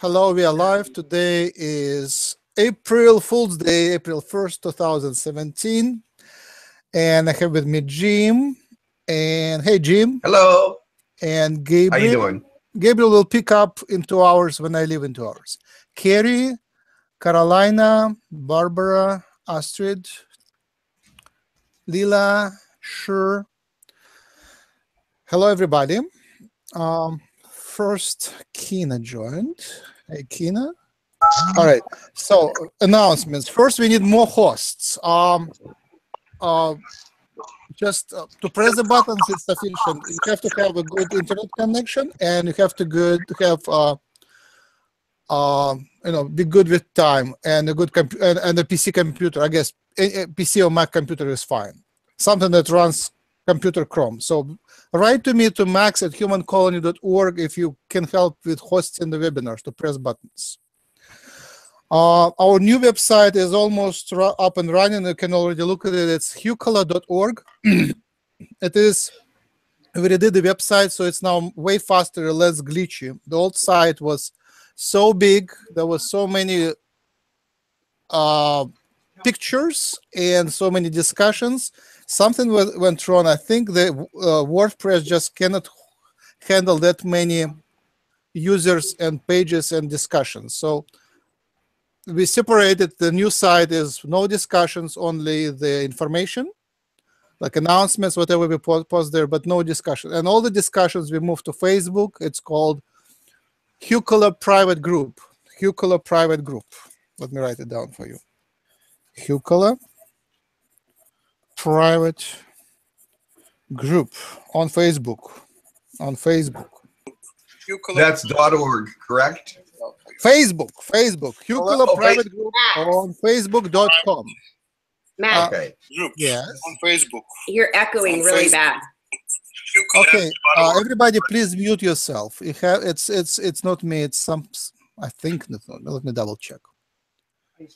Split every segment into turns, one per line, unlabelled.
Hello, we are live. Today is April Fool's Day, April 1st, 2017. And I have with me Jim. And hey, Jim.
Hello.
And Gabriel.
How you doing?
Gabriel will pick up in two hours when I leave in two hours. Carrie, Carolina, Barbara, Astrid, Lila, Sure. Hello, everybody. Um, first, Kina joined. Hey, Kina. All right. So announcements. First, we need more hosts. Um, uh, just uh, to press the buttons, it's sufficient. You have to have a good internet connection, and you have to good to have uh, uh, you know be good with time and a good comp- and, and a PC computer. I guess a, a PC or Mac computer is fine. Something that runs computer Chrome. So write to me to max at humancolony.org if you can help with hosting the webinars to press buttons. Uh, our new website is almost up and running. You can already look at it. It's hucolo.org. it is, we redid the website, so it's now way faster less glitchy. The old site was so big, there was so many uh, pictures and so many discussions. Something went wrong. I think the uh, WordPress just cannot handle that many users and pages and discussions. So we separated the new site is no discussions, only the information, like announcements, whatever we post there, but no discussion. And all the discussions we moved to Facebook. It's called Hucolo Private Group. Hucolo Private Group. Let me write it down for you. Hucolo Private Group on Facebook. On Facebook.
That's dot .org, correct?
Facebook, Facebook, Hucolo
oh,
Private
Facebook.
Group on Facebook.com.
Matt,
Okay.
group
Yes.
on Facebook.
you're echoing
on
really
Facebook.
bad.
Okay, uh, everybody, please mute yourself. You have it's it's it's not me. It's some. I think not. Let me double check.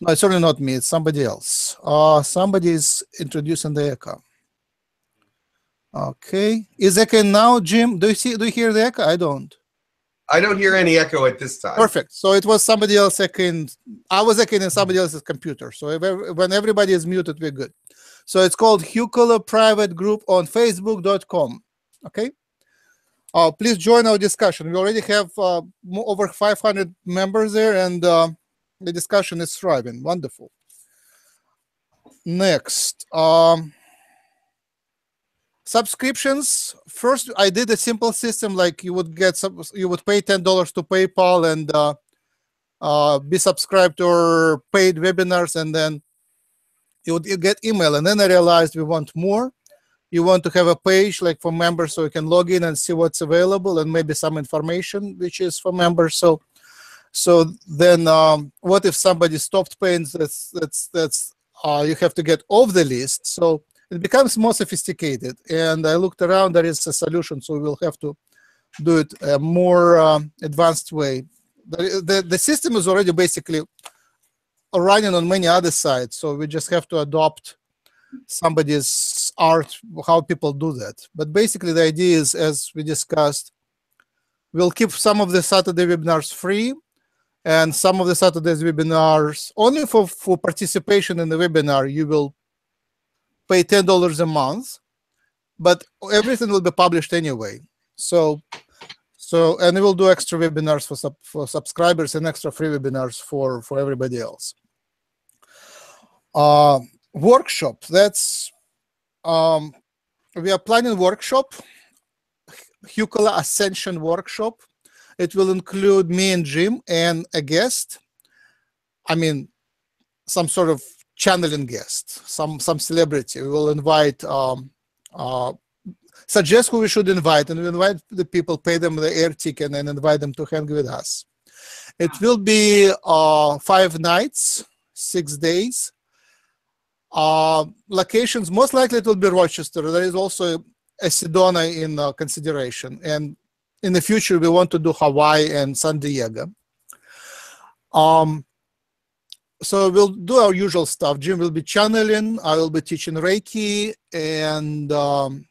No, it's certainly not me. It's somebody else. Uh, somebody is introducing the echo. Okay, is echo now, Jim? Do you see? Do you hear the echo? I don't.
I don't hear any echo at this time.
Perfect. So it was somebody else echoing. I was echoing in somebody else's computer. So if, when everybody is muted, we're good. So it's called Hucolo Private Group on Facebook.com. Okay. Uh, please join our discussion. We already have uh, over 500 members there, and uh, the discussion is thriving. Wonderful. Next, um, subscriptions. First, I did a simple system like you would get some, you would pay ten dollars to PayPal and uh, uh, be subscribed or paid webinars, and then you would get email. And then I realized we want more. You want to have a page like for members, so you can log in and see what's available, and maybe some information which is for members. So, so then, um, what if somebody stopped paying? That's that's that's uh, you have to get off the list. So it becomes more sophisticated. And I looked around, there is a solution, so we'll have to do it a more um, advanced way. The, the, the system is already basically running on many other sites, so we just have to adopt somebody's art, how people do that. But basically, the idea is, as we discussed, we'll keep some of the Saturday webinars free, and some of the Saturdays webinars only for, for participation in the webinar, you will pay ten dollars a month, but everything will be published anyway. So, so and we will do extra webinars for sub, for subscribers and extra free webinars for for everybody else. Uh, workshop. That's um, we are planning workshop, Hucolo Ascension workshop. It will include me and Jim and a guest. I mean, some sort of channeling guest, some some celebrity. We will invite, um, uh, suggest who we should invite, and we invite the people, pay them the air ticket, and invite them to hang with us. It will be uh, five nights, six days. Uh, locations most likely it will be Rochester. There is also a Sedona in uh, consideration, and in the future we want to do Hawaii and San Diego. Um, so we'll do our usual stuff. Jim will be channeling. I will be teaching Reiki, and um,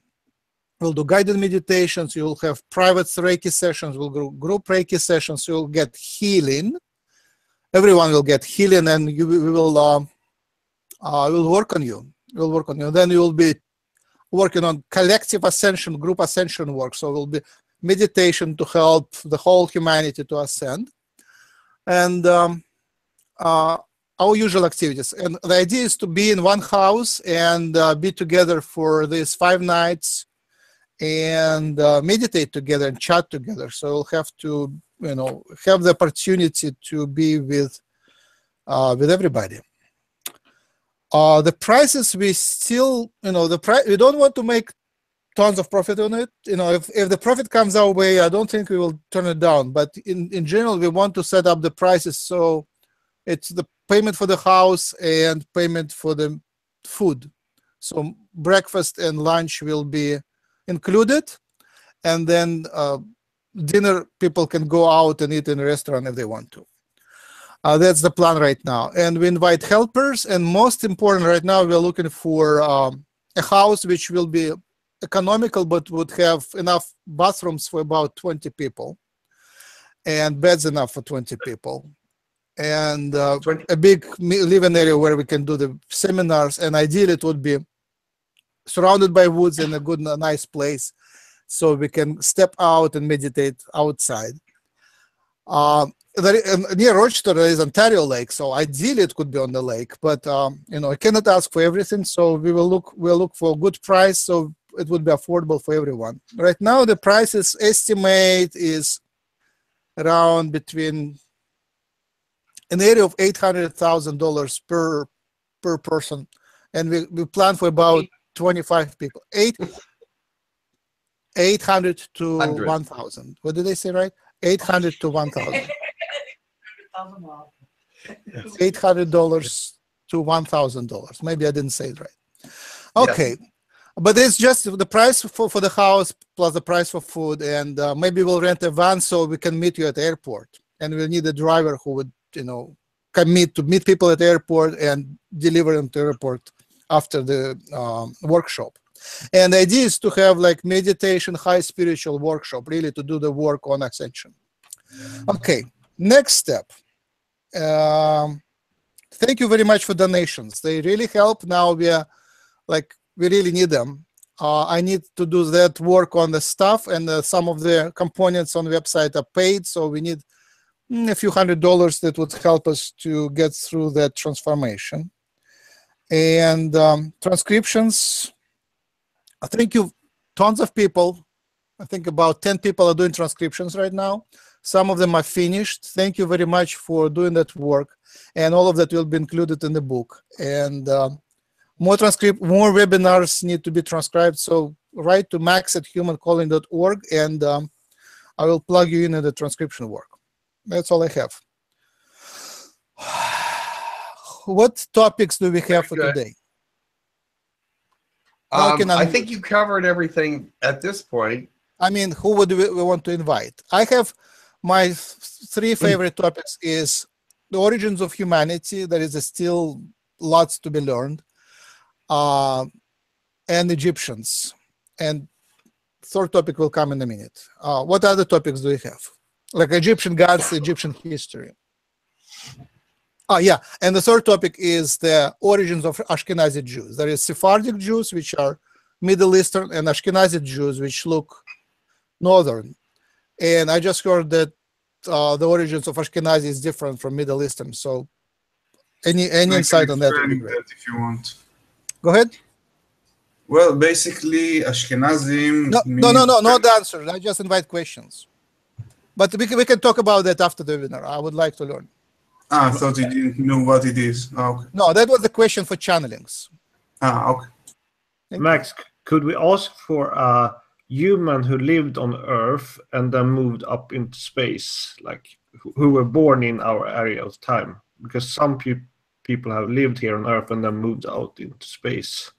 We'll do guided meditations. You'll have private Reiki sessions. We'll do group Reiki sessions. You'll get healing. Everyone will get healing, and you we will uh, uh, will work on you. We'll work on you. Then you will be working on collective ascension, group ascension work. So we'll be meditation to help the whole humanity to ascend, and um, uh, our usual activities. And the idea is to be in one house and uh, be together for these five nights and uh, meditate together and chat together. So we'll have to, you know, have the opportunity to be with uh, with everybody. Uh, the prices we still, you know, the price we don't want to make tons of profit on it. You know, if, if the profit comes our way, I don't think we will turn it down. But in, in general, we want to set up the prices so it's the payment for the house and payment for the food. So breakfast and lunch will be included, and then uh, dinner people can go out and eat in a restaurant if they want to. Uh, that's the plan right now. And we invite helpers. And most important right now, we're looking for um, a house which will be economical but would have enough bathrooms for about 20 people and beds enough for 20 people and uh, a big living area where we can do the seminars and ideally it would be surrounded by woods in a good nice place so we can step out and meditate outside uh, there, near Rochester there is Ontario Lake, so ideally it could be on the lake. But um, you know, I cannot ask for everything, so we will look. We'll look for a good price, so it would be affordable for everyone. Right now, the prices estimate is around between an area of eight hundred thousand dollars per per person, and we, we plan for about twenty five people. Eight eight hundred to
100.
one thousand. What did they say? Right? Eight hundred to one thousand. Eight hundred dollars to one thousand dollars. Maybe I didn't say it right. Okay. But it's just the price for, for the house plus the price for food, and uh, maybe we'll rent a van so we can meet you at the airport. And we'll need a driver who would, you know, commit to meet people at the airport and deliver them to the airport after the um, workshop. And the idea is to have like meditation, high spiritual workshop, really to do the work on ascension. Okay, next step. Um, thank you very much for donations. They really help. Now we are like we really need them. Uh, I need to do that work on the stuff, and uh, some of the components on the website are paid, so we need mm, a few hundred dollars that would help us to get through that transformation. And um, transcriptions, I think you tons of people. I think about 10 people are doing transcriptions right now. Some of them are finished. Thank you very much for doing that work. And all of that will be included in the book. And uh, more transcript, more webinars need to be transcribed. So write to max at humancolony.org and um, I will plug you in in the transcription work. That's all I have. What topics do we have for today?
Um, I
I-
think you covered everything at this point.
I mean, who would we, we want to invite? I have my th- three favorite topics is the origins of humanity. There is still lots to be learned, uh, and Egyptians. And third topic will come in a minute. Uh, what other topics do we have? Like Egyptian gods, Egyptian history. Oh yeah, and the third topic is the origins of Ashkenazi Jews. There is Sephardic Jews, which are Middle Eastern, and Ashkenazi Jews, which look northern. And I just heard that uh, the origins of Ashkenazi is different from Middle Eastern. So, any any
I
insight on that would be
explain
great.
that if you want.
Go ahead.
Well, basically, Ashkenazim.
No, no, no, no,
means-
not answers. I just invite questions. But we can, we can talk about that after the webinar. I would like to learn.
Ah, I thought you didn't know what it is. Ah, okay.
No, that was the question for channelings.
Ah, okay.
Thank.
Max, c- could we ask for a human who lived on Earth and then moved up into space, like who- who were born in our area of time? Because some pe- people have lived here on Earth and then moved out into space.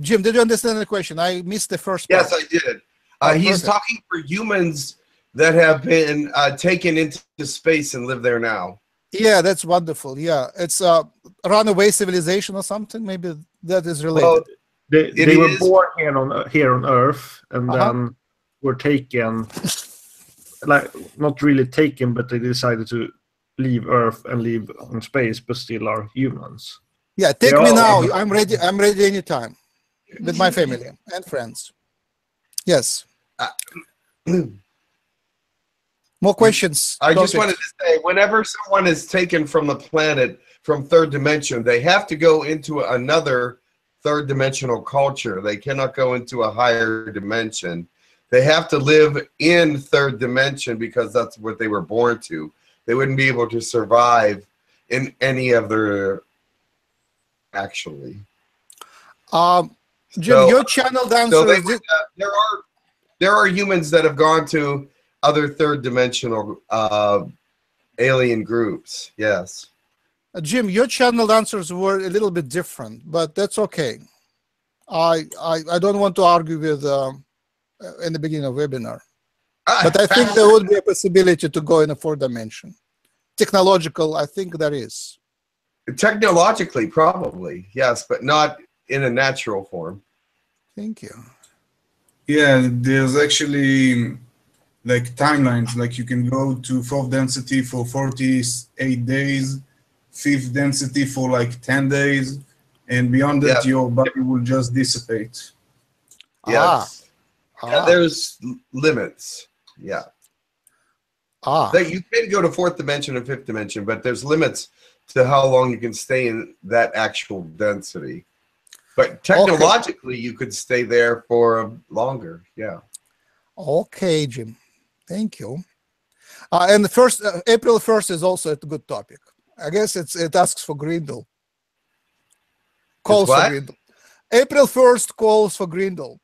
Jim, did you understand the question? I missed the first part.
Yes, I did.
Oh,
Uh, he's
perfect.
talking for humans that have been uh, taken into space and live there now.
Yeah, that's wonderful. Yeah, it's a runaway civilization or something. Maybe that is related.
Well,
They,
It
they were born here on here on Earth and
Uh-huh.
then were taken, like not really taken, but they decided to leave Earth and live in space, but still are humans.
Yeah, take
They
me
all-
now. I'm ready. I'm ready anytime with my family and friends. Yes. More questions.
I just
Topics.
wanted to say, whenever someone is taken from the planet from third dimension, they have to go into another third dimensional culture. They cannot go into a higher dimension. They have to live in third dimension because that's what they were born to. They wouldn't be able to survive in any other. Actually,
Um, Jim,
So-
your channel answer
so they
is
would,
this-
uh, there are there are humans that have gone to other third dimensional uh, alien groups. Yes.
Uh, Jim, your channel answers were a little bit different, but that's okay. I I, I don't want to argue with um, uh, in the beginning of webinar, but I think there would be a possibility to go in a fourth dimension. Technological, I think there is.
Technologically, probably yes, but not in a natural form.
Thank you.
Yeah, there's actually like timelines. Like you can go to fourth density for 48 days, fifth density for like 10 days, and beyond that,
Yeah.
your body will just dissipate.
Yes.
Ah,
Yeah,
ah,
there's limits. Yeah.
ah.
That you can go to fourth dimension and fifth dimension, but there's limits to how long you can stay in that actual density. But technologically, you could stay there for longer. Yeah.
Okay, Jim. Thank you. Uh, and the first uh, April first is also a good topic. I guess it's it asks for Grindal. Calls for? Grindal. April first calls for Grindal.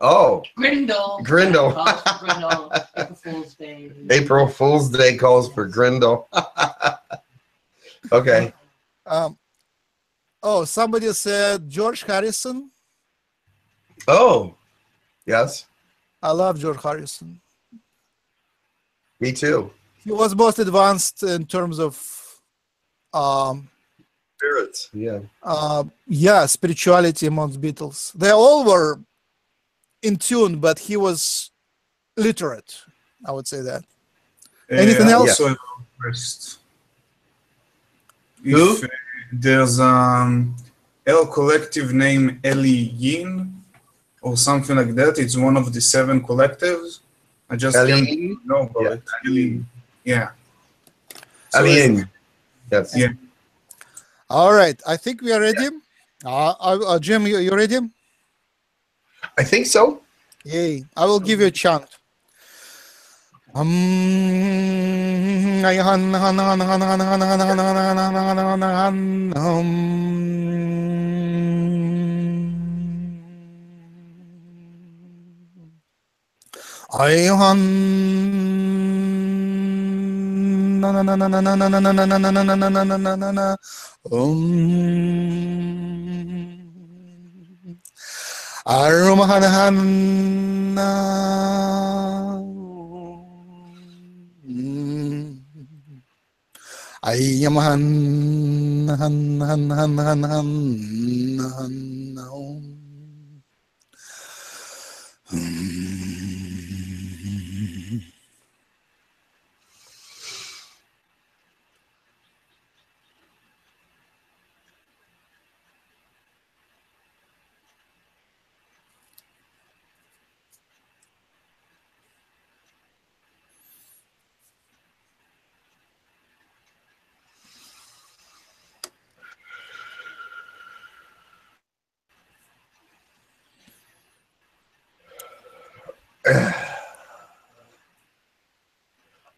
Oh,
Grindal.
Grindal.
Calls for Grindal. April Fool's Day.
April Fool's Day calls for Grindal. okay.
Um, oh, somebody said George Harrison.
Oh, yes.
I love George Harrison.
Me too.
He was most advanced in terms of, um,
Spirits. Yeah.
uh, yeah, spirituality amongst Beatles. They all were in tune, but he was literate. I would say that. Anything
Uh,
else?
Also, first.
Who?
If uh, there's um L collective name Eli Yin or something like that. It's one of the seven collectives. I just
Eli
can't
Yin?
know about
Yeah,
it. Eli- Yeah.
I
So
mean, yes.
Yeah.
All right, I think we are ready. Uh, uh, uh, Jim, you, you ready?
I think so.
Yay! I will give you a chant. Um, Um, Arumahanahanna. Ayyamahan han han han han han han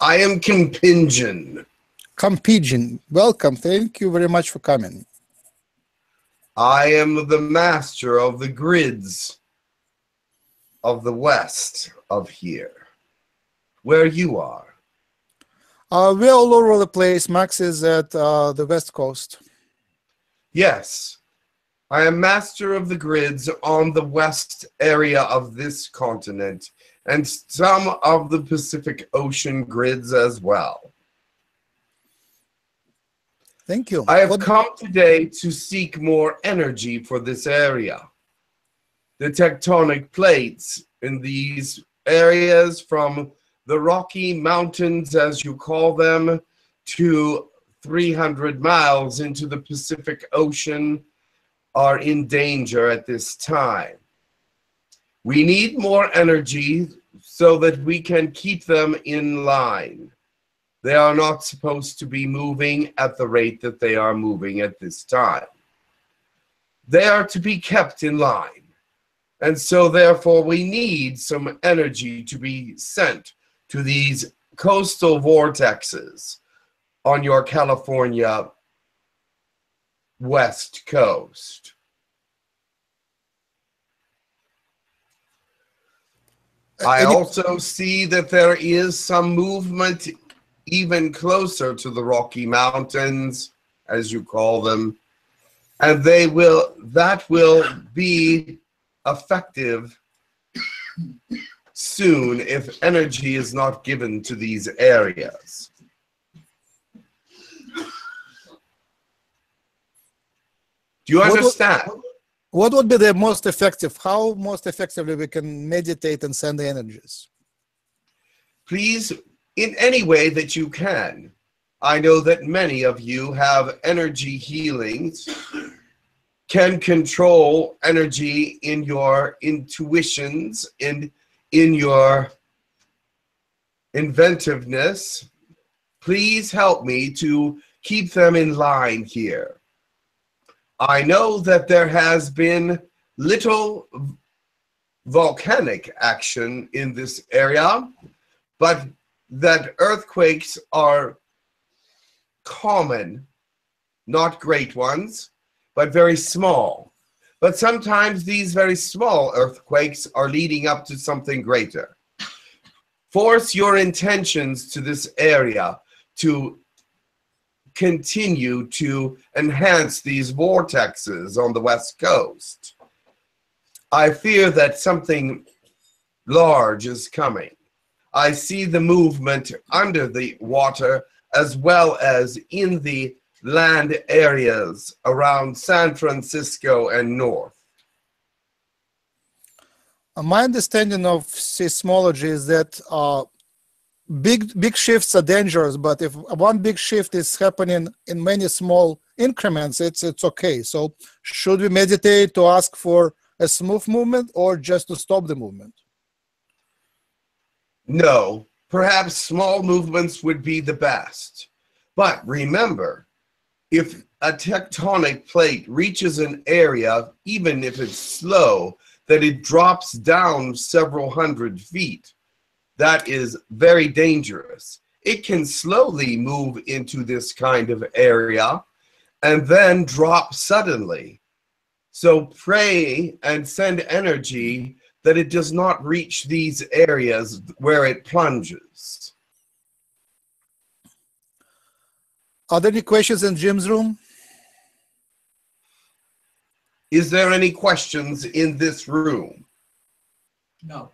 I am Compidzhin.
Come. Welcome. Thank you very much for coming.
I am the master of the grids of the west of here, where you are.
Uh, we're all over the place. Max is at uh, the west coast.
Yes, I am master of the grids on the west area of this continent and some of the Pacific Ocean grids as well.
Thank you.
I have
What-
come today to seek more energy for this area. the tectonic plates in these areas from the Rocky Mountains, as you call them, to 300 miles into the Pacific Ocean are in danger at this time. We need more energy so that we can keep them in line. They are not supposed to be moving at the rate that they are moving at this time. They are to be kept in line. And so, therefore, we need some energy to be sent to these coastal vortexes on your California west coast. I also see that there is some movement even closer to the Rocky Mountains, as you call them, and they will that will be effective soon if energy is not given to these areas. Do you understand?
What would be the most effective? How most effectively we can meditate and send the energies?
please, in any way that you can. I know that many of you have energy healings, can control energy in your intuitions, in in your inventiveness. Please help me to keep them in line here. I know that there has been little volcanic action in this area but that earthquakes are common, not great ones, but very small. But sometimes these very small earthquakes are leading up to something greater. Force your intentions to this area to continue to enhance these vortexes on the west coast. I fear that something large is coming. I see the movement under the water as well as in the land areas around San Francisco and north.
Uh, My understanding of seismology is that uh, big big shifts are dangerous, but if one big shift is happening in many small increments, it's it's okay. So should we meditate to ask for a smooth movement or just to stop the movement?
No, perhaps small movements would be the best. But remember, if a tectonic plate reaches an area, even if it's slow, that it drops down several hundred feet, that is very dangerous. It can slowly move into this kind of area and then drop suddenly. So pray and send energy that it does not reach these areas where it plunges.
Are there any questions in Jim's room?
Is there any questions in this room?
No.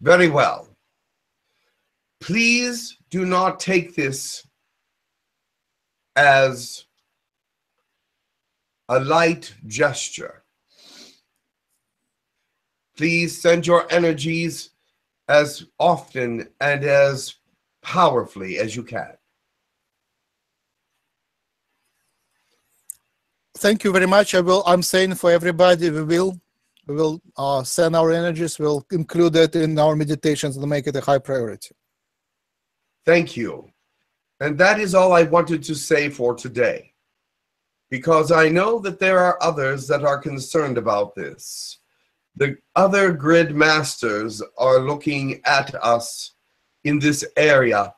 Very well. Please do not take this as a light gesture. Please send your energies as often and as powerfully as you can.
Thank you very much. I will. I'm saying for everybody, we will, we will uh, send our energies. We'll include it in our meditations and make it a high priority.
Thank you. And that is all I wanted to say for today. Because I know that there are others that are concerned about this. The other grid masters are looking at us in this area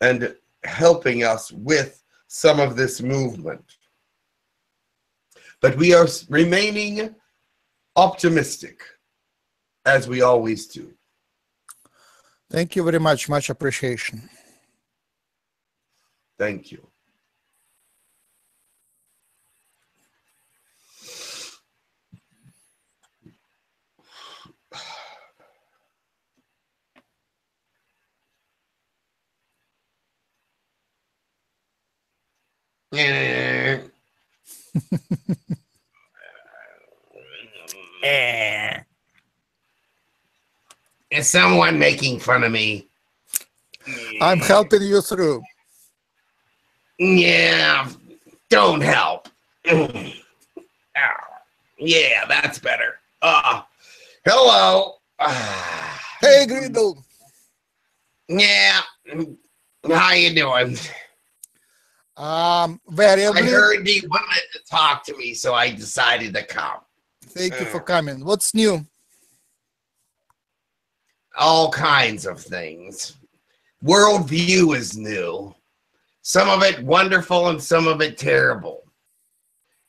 and helping us with some of this movement. But we are remaining optimistic, as we always do.
Thank you very much. Much appreciation.
Thank you. Eh. Is someone making fun of me?
I'm helping you through.
Yeah, don't help. Ah, yeah, that's better. Uh, hello. Ah.
hey, Grindal.
Yeah. How you doing?
Um,
very.
I
heard he wanted to talk to me, so I decided to come.
Thank you for coming. What's new?
All kinds of things. Worldview is new. Some of it wonderful and some of it terrible.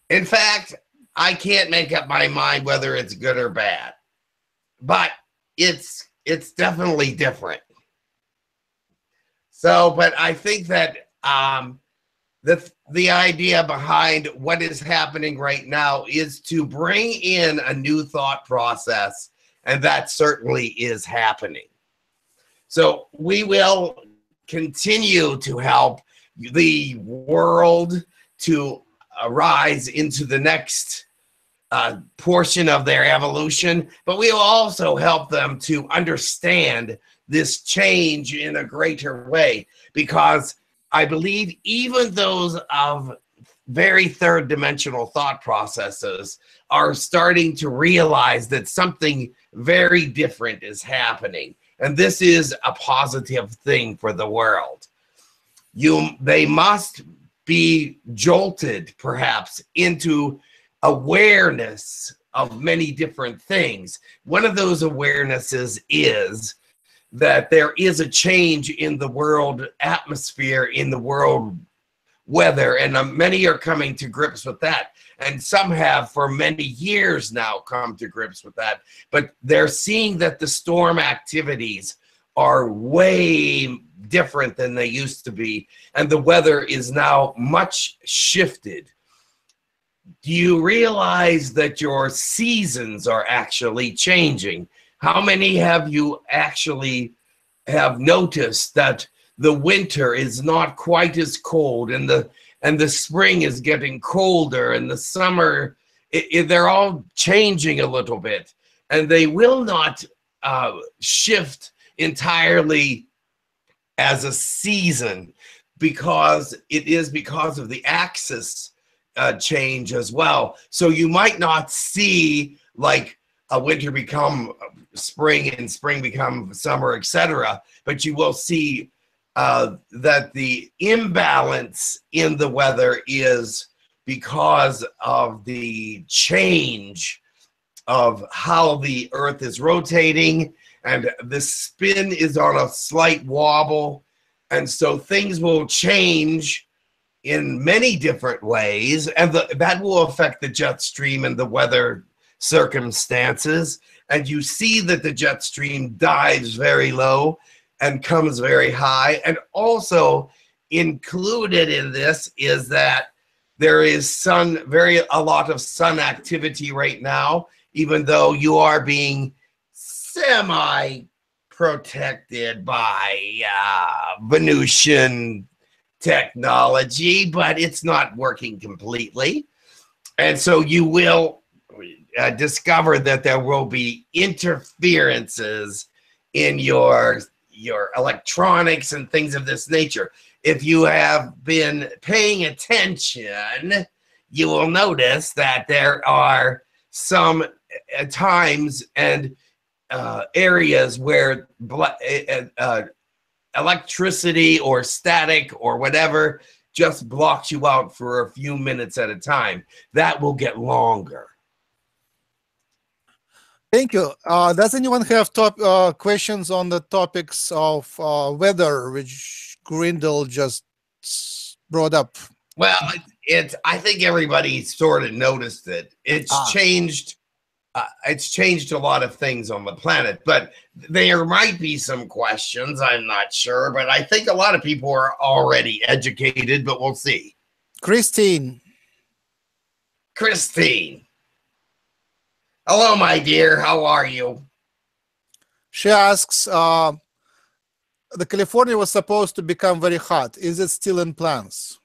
In fact, I can't make up my mind whether it's good or bad. But it's it's definitely different. So, but I think that um the the idea behind what is happening right now is to bring in a new thought process and that certainly is happening. So we will continue to help the world to arise into the next uh, portion of their evolution, but we will also help them to understand this change in a greater way because I believe even those of very third dimensional thought processes are starting to realize that something very different is happening. And this is a positive thing for the world. You they must be jolted perhaps into awareness of many different things. One of those awarenesses is that there is a change in the world atmosphere in the world weather and uh, many are coming to grips with that. And some have for many years now come to grips with that. But they're seeing that the storm activities are way different than they used to be and the weather is now much shifted. Do you realize that your seasons are actually changing how many have you actually have noticed that the winter is not quite as cold and the and the spring is getting colder and the summer it, it- they're all changing a little bit and they will not uh, shift entirely as a season because it is because of the axis uh, change as well. So you might not see like a winter become spring and spring become summer etc but you will see uh, that the imbalance in the weather is because of the change of how the earth is rotating and the spin is on a slight wobble. And so things will change in many different ways and the, that will affect the jet stream and the weather circumstances and you see that the jet stream dives very low and comes very high. And also included in this is that there is sun, very a lot of sun activity right now, even though you are being semi protected by uh, Venusian technology, but it's not working completely. And so you will uh, discover that there will be interferences in your your electronics and things of this nature. If you have been paying attention, you will notice that there are some uh, times and uh, areas where uh, uh, electricity or static or whatever just blocks you out for a few minutes at a time. That will get longer.
Thank you. Uh, does anyone have top uh, questions on the topics of uh, weather, which Grindal just brought up?
Well, it's. I think everybody sort of noticed it. It's
Ah.
changed. Uh, it's changed a lot of things on the planet, but there might be some questions. I'm not sure, but I think a lot of people are already educated. But we'll see.
Christine,
Christine, hello, my dear. How are you?
she asks, uh, the California was supposed to become very hot. Is it still in plans?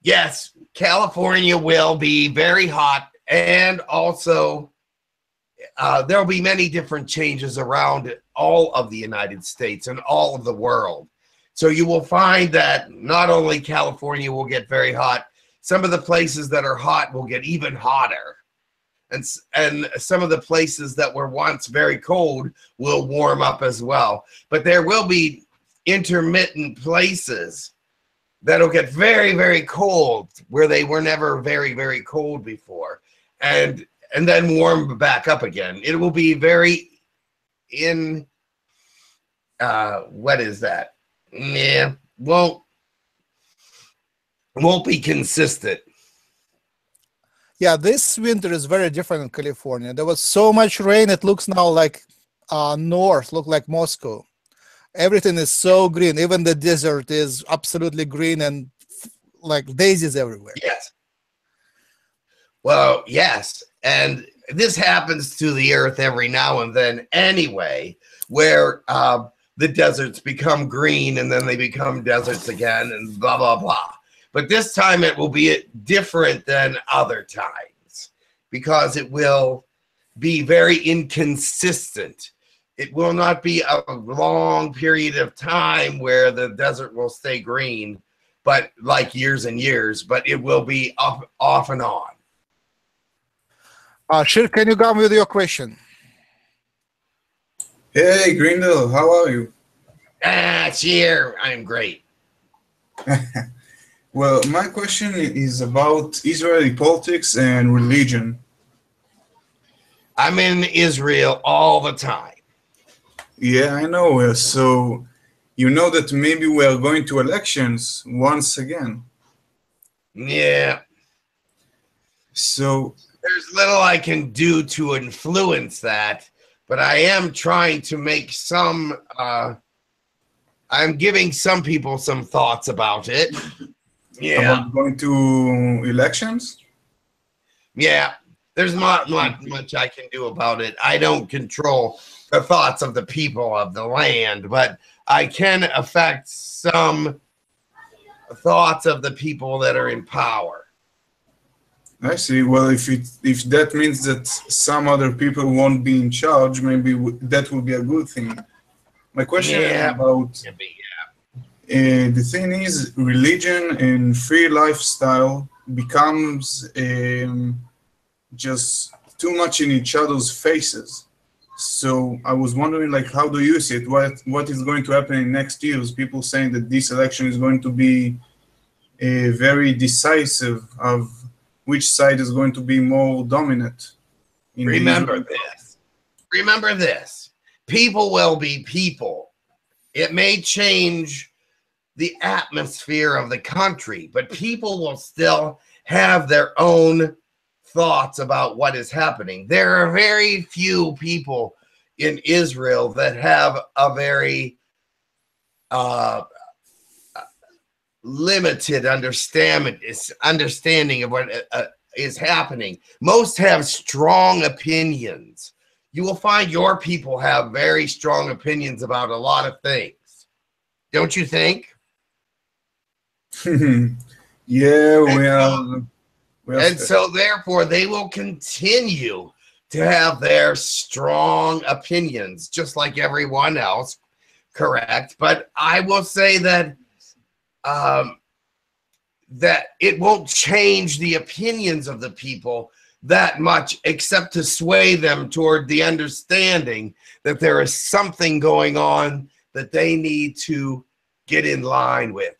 Yes, California will be very hot, and also uh, there'll be many different changes around all of the United States and all of the world. So you will find that not only California will get very hot, some of the places that are hot will get even hotter. And, and some of the places that were once very cold will warm up as well. But there will be intermittent places that'll get very, very cold where they were never very, very cold before. And and then warm back up again. It will be very in uh what is that? Yeah, won't won't be consistent.
Yeah, this winter is very different in California. There was so much rain, it looks now like uh, north, look like Moscow. Everything is so green. Even the desert is absolutely green and like daisies everywhere.
Yes. Well, yes. And this happens to the earth every now and then anyway, where uh, the deserts become green and then they become deserts again and blah, blah, blah. But this time it will be different than other times because it will be very inconsistent. It will not be a long period of time where the desert will stay green but like years and years, but it will be up off and on.
Uh, Shir, can you come with your question?
Hey, Grindal, how are you?
Ah, Shir, I'm great.
Well, my question is about Israeli politics and religion.
I'm in Israel all the time.
Yeah, I know. uh, So, you know that maybe we are going to elections once again.
Yeah,
So,
there's little I can do to influence that, but I am trying to make some uh I'm giving some people some thoughts about it. Yeah.
about going to elections?
Yeah, there's not, not much I can do about it. I don't control the thoughts of the people of the land, but I can affect some thoughts of the people that are in power.
I see. Well, if it if that means that some other people won't be in charge, maybe w- that would be a good thing. My question
Yeah.
is about uh, the thing is religion and free lifestyle becomes um, just too much in each other's faces. So I was wondering, like, how do you see it? What what is going to happen in next years? People saying that this election is going to be uh, very decisive of which side is going to be more dominant. in the
Remember
Israel-
this. Remember this. People will be people. It may change the atmosphere of the country, but people will still have their own thoughts about what is happening. There are very few people in Israel that have a very uh, limited understanding understanding of what uh, is happening. Most have strong opinions. You will find your people have very strong opinions about a lot of things. Don't you think?
yeah, well, are. We
And so, therefore, they will continue to have their strong opinions, just like everyone else, correct? But I will say that um, that it won't change the opinions of the people that much, except to sway them toward the understanding that there is something going on that they need to get in line with.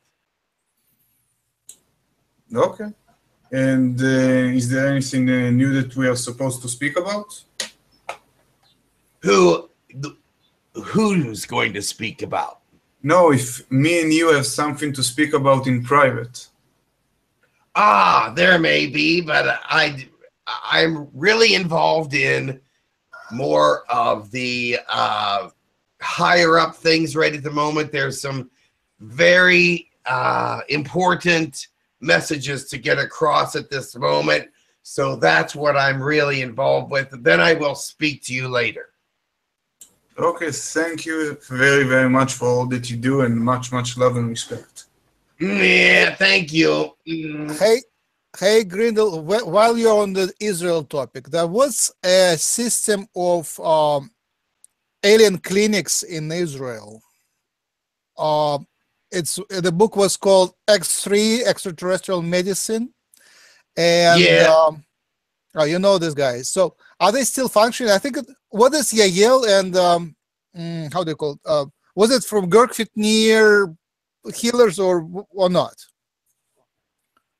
Okay. And uh, is there anything uh, new that we are supposed to speak about?
Who who's going to speak about?
No, if me and you have something to speak about in private.
Ah, there may be, but I I'm really involved in more of the uh, higher up things right at the moment. There's some very uh, important messages to get across at this moment. So that's what I'm really involved with. Then I will speak to you later.
Okay, thank you very, very much for all that you do and much, much love and respect.
Yeah, thank you. Mm,
Hey, hey Grindal, while you're on the Israel topic, there was a system of um, alien clinics in Israel. Uh, it's the book was called X3 Extraterrestrial Medicine, and
Yeah.
um, oh, you know this guy. So are they still functioning? I think it, what is Yahyel and um, mm, how do you call it? Uh, was it from Gerk near healers or or not?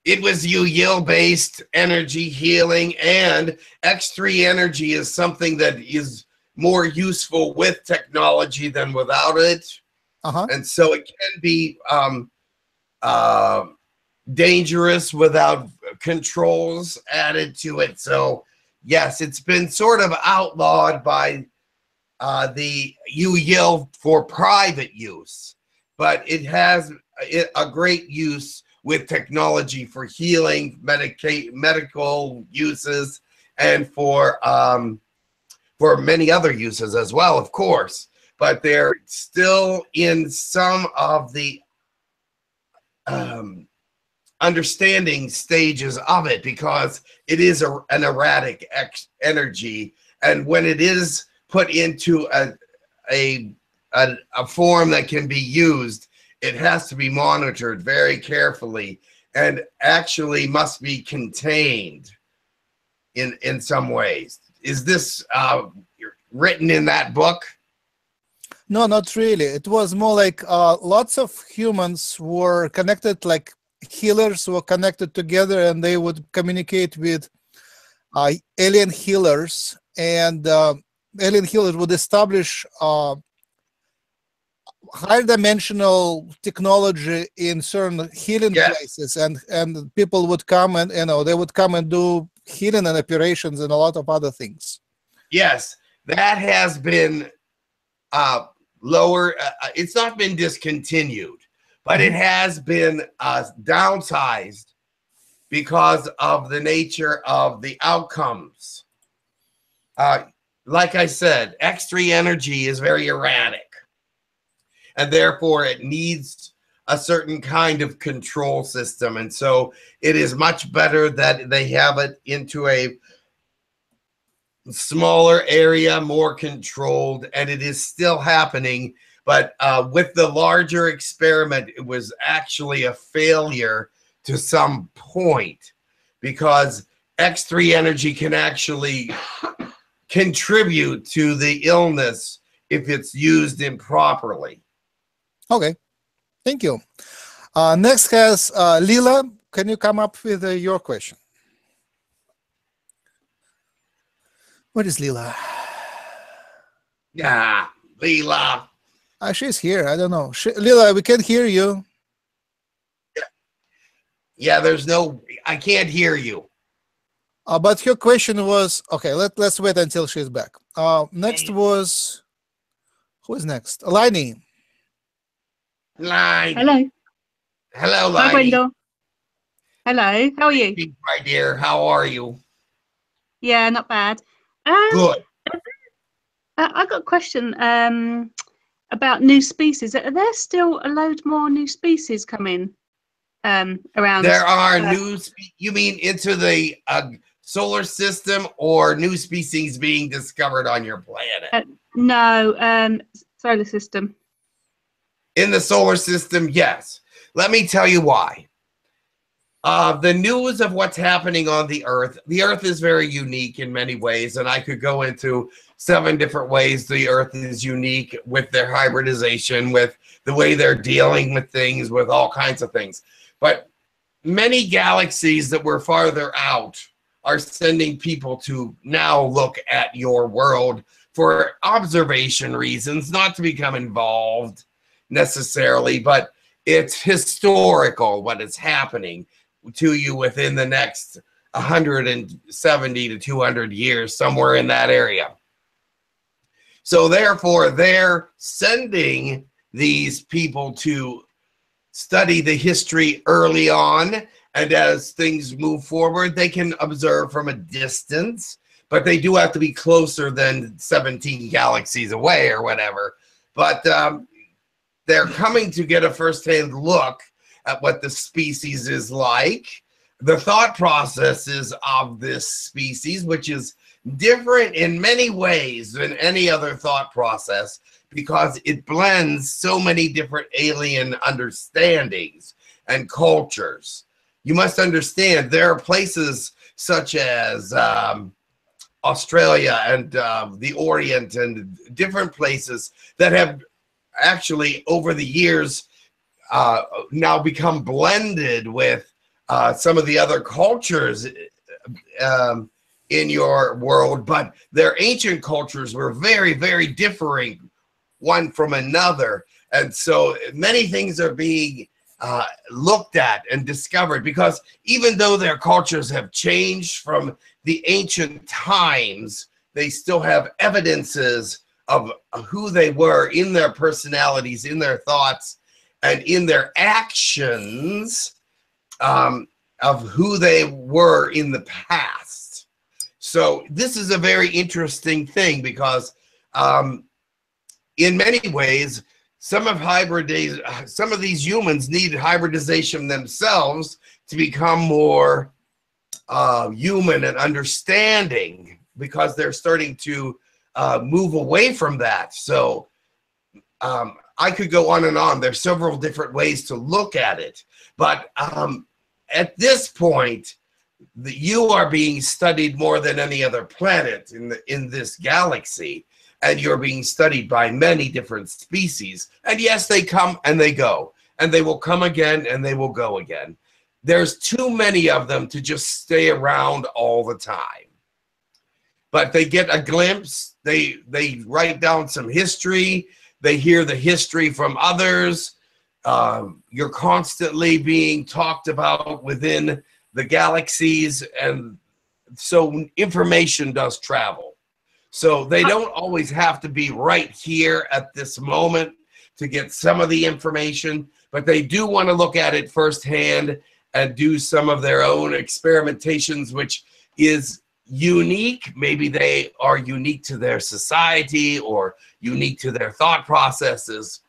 It was Yahyel based energy healing, and X3 energy is something that is more useful with technology than without it.
Uh huh.
and so it can be um, uh, dangerous without controls added to it. So yes, it's been sort of outlawed by uh, the Yahyel for private use, but it has a a great use with technology for healing, medica- medical uses, and for um, for many other uses as well, of course but they're still in some of the um, understanding stages of it because it is a, an erratic energy, and when it is put into a, a a a form that can be used, it has to be monitored very carefully and actually must be contained in in some ways. Is this uh, written in that book?
No, not really. It was more like uh, lots of humans were connected, like healers were connected together, and they would communicate with uh, alien healers, and uh, alien healers would establish uh, higher dimensional technology in certain healing
Yes.
places, and and people would come and you know they would come and do healing and operations and a lot of other things.
Yes, that has been uh, lower. Uh, uh, it's not been discontinued, but it has been uh, downsized because of the nature of the outcomes. Uh, like I said, X3 energy is very erratic, and therefore it needs a certain kind of control system. And so it is much better that they have it into a smaller area, more controlled, and it is still happening. But uh, with the larger experiment, it was actually a failure to some point because X3 energy can actually contribute to the illness if it's used improperly.
Okay, thank you. Uh, next has uh, Lila. Can you come up with uh, your question? Where is Lila?
Yeah, Leela.
Uh, she's here. I don't know. She, Lila, we can't hear you.
Yeah, there's no, I can't hear you.
Uh, but her question was okay. Let Let's wait until she's back. Uh, next was who is next? Alani.
Line.
Hello.
Hello,
Hi,
Line.
Wendell. Hello. How are you?
My dear, how are you?
Yeah, not bad. Um,
Good.
I, got a question um, about new species. Are there still a load more new species coming um, around?
There are
uh,
new, spe- you mean into the uh, solar system or new species being discovered on your planet?
Uh, no, um, solar system.
In the solar system, yes. Let me tell you why. Uh, the news of what's happening on the Earth, the Earth is very unique in many ways, and I could go into seven different ways the Earth is unique with their hybridization, with the way they're dealing with things, with all kinds of things. But many galaxies that were farther out are sending people to now look at your world for observation reasons, not to become involved necessarily, but it's historical what is happening to you within the next 170 to 200 years, somewhere in that area. So, therefore, they're sending these people to study the history early on. And as things move forward, they can observe from a distance, but they do have to be closer than 17 galaxies away or whatever. But um, they're coming to get a firsthand look at what the species is like. the thought processes of this species, which is different in many ways than any other thought process because it blends so many different alien understandings and cultures. You must understand there are places such as um, Australia and uh, the Orient and different places that have actually over the years uh, now become blended with uh, some of the other cultures um, in your world, but their ancient cultures were very, very differing one from another. And so many things are being uh, looked at and discovered because even though their cultures have changed from the ancient times, they still have evidences of who they were in their personalities, in their thoughts, and in their actions um, of who they were in the past. So this is a very interesting thing because um, in many ways, some of some of these humans need hybridization themselves to become more uh, human and understanding because they're starting to uh, move away from that. So um, I could go on and on. There's several different ways to look at it, but um, at this point, the, you are being studied more than any other planet in the in this galaxy, and you're being studied by many different species. And yes, they come and they go, and they will come again and they will go again. There's too many of them to just stay around all the time. But they get a glimpse. They they write down some history. They hear the history from others um, you're constantly being talked about within the galaxies, and so information does travel. So they don't always have to be right here at this moment to get some of the information, but they do want to look at it firsthand and do some of their own experimentations, which is unique. Maybe they are unique to their society or unique to their thought processes.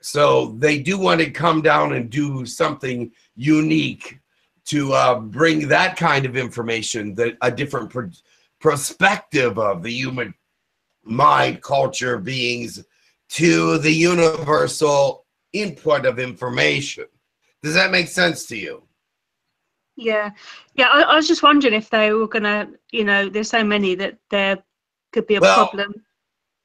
So they do want to come down and do something unique to uh, bring that kind of information, that a different pr- perspective of the human mind, culture, beings to the universal input of information. Does that make sense to you?
Yeah, yeah. I, I was just wondering if they were gonna, you know, there's so many that there could be a
Well,
problem.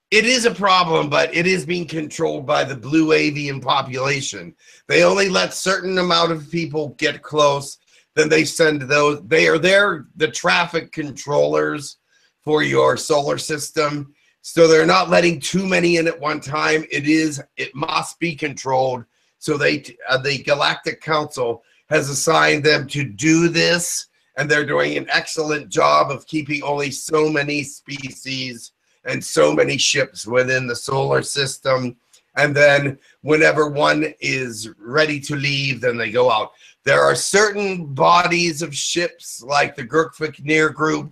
It is a problem, but it is being controlled by the blue avian population. They only let certain amount of people get close. Then they send those. They are there, the traffic controllers for your solar system. So they're not letting too many in at one time. It is. It must be controlled. So they, uh, the Galactic Council, has assigned them to do this, and they're doing an excellent job of keeping only so many species and so many ships within the solar system. And then whenever one is ready to leave, then they go out. There are certain bodies of ships like the Girk Fitneer group,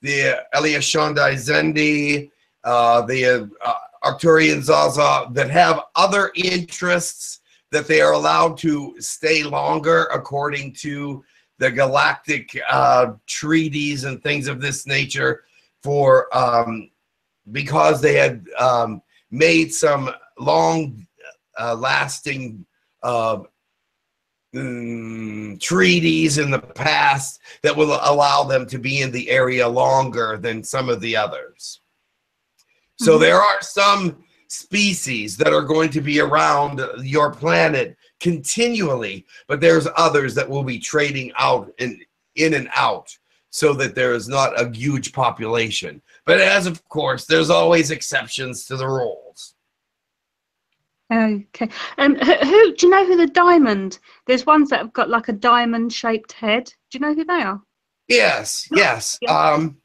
the Eliashondai Zendi, uh, the uh, Arcturian Zaza that have other interests that they are allowed to stay longer according to the galactic uh, treaties and things of this nature for um, because they had um, made some long uh, lasting uh, mm, treaties in the past that will allow them to be in the area longer than some of the others. So
Mhm.
there are some species that are going to be around your planet continually, but there's others that will be trading out and in and out so that there is not a huge population. But as of course, there's always exceptions to the rules.
Okay. Um, who, who do you know who the diamond? There's ones that have got like a diamond-shaped head. Do you know who they are?
Yes, yes. Um,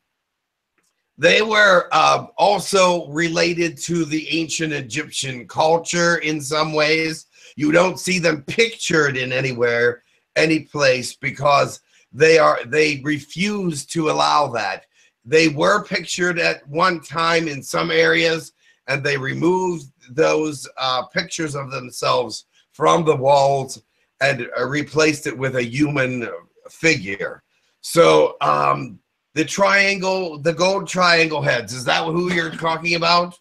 they were uh, also related to the ancient Egyptian culture in some ways. You don't see them pictured in anywhere, any place, because they are they refuse to allow that. They were pictured at one time in some areas, and they removed those uh, pictures of themselves from the walls and uh, replaced it with a human figure. So um, the triangle, the gold triangle heads, is that who you're talking about?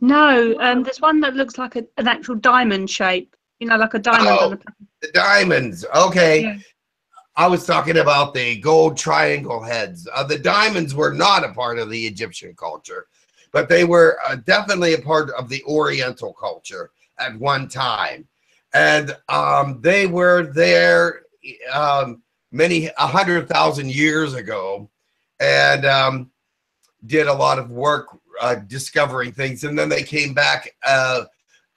No, um, there's one that looks like a, an actual diamond shape. You know, like a diamond
Oh.
on the
The diamonds. Okay.
Yeah.
I was talking about the gold triangle heads. Uh, the diamonds were not a part of the Egyptian culture, but they were uh, definitely a part of the Oriental culture at one time. And um, they were there um, many, a hundred thousand years ago and um, did a lot of work uh, discovering things. And then they came back uh,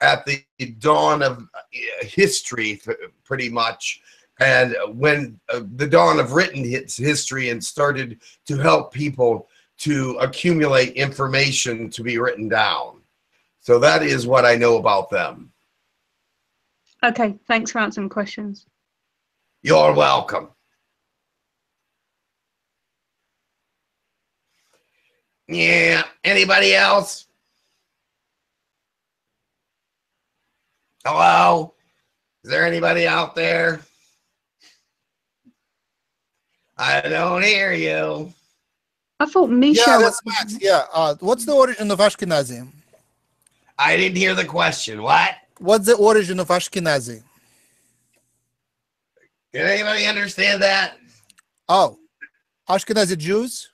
at the dawn of uh, history, pretty much and when uh, the dawn of written history and started to help people to accumulate information to be written down so that is what i know about them
Okay, thanks for answering questions.
you're welcome yeah anybody else hello is there anybody out there i don't hear you
I thought Misha
Yeah,
was.
that's Max. Yeah. Uh, what's the origin of Ashkenazi?
I didn't hear the question. What?
What's the origin of Ashkenazi?
Did anybody understand that?
Oh, Ashkenazi Jews?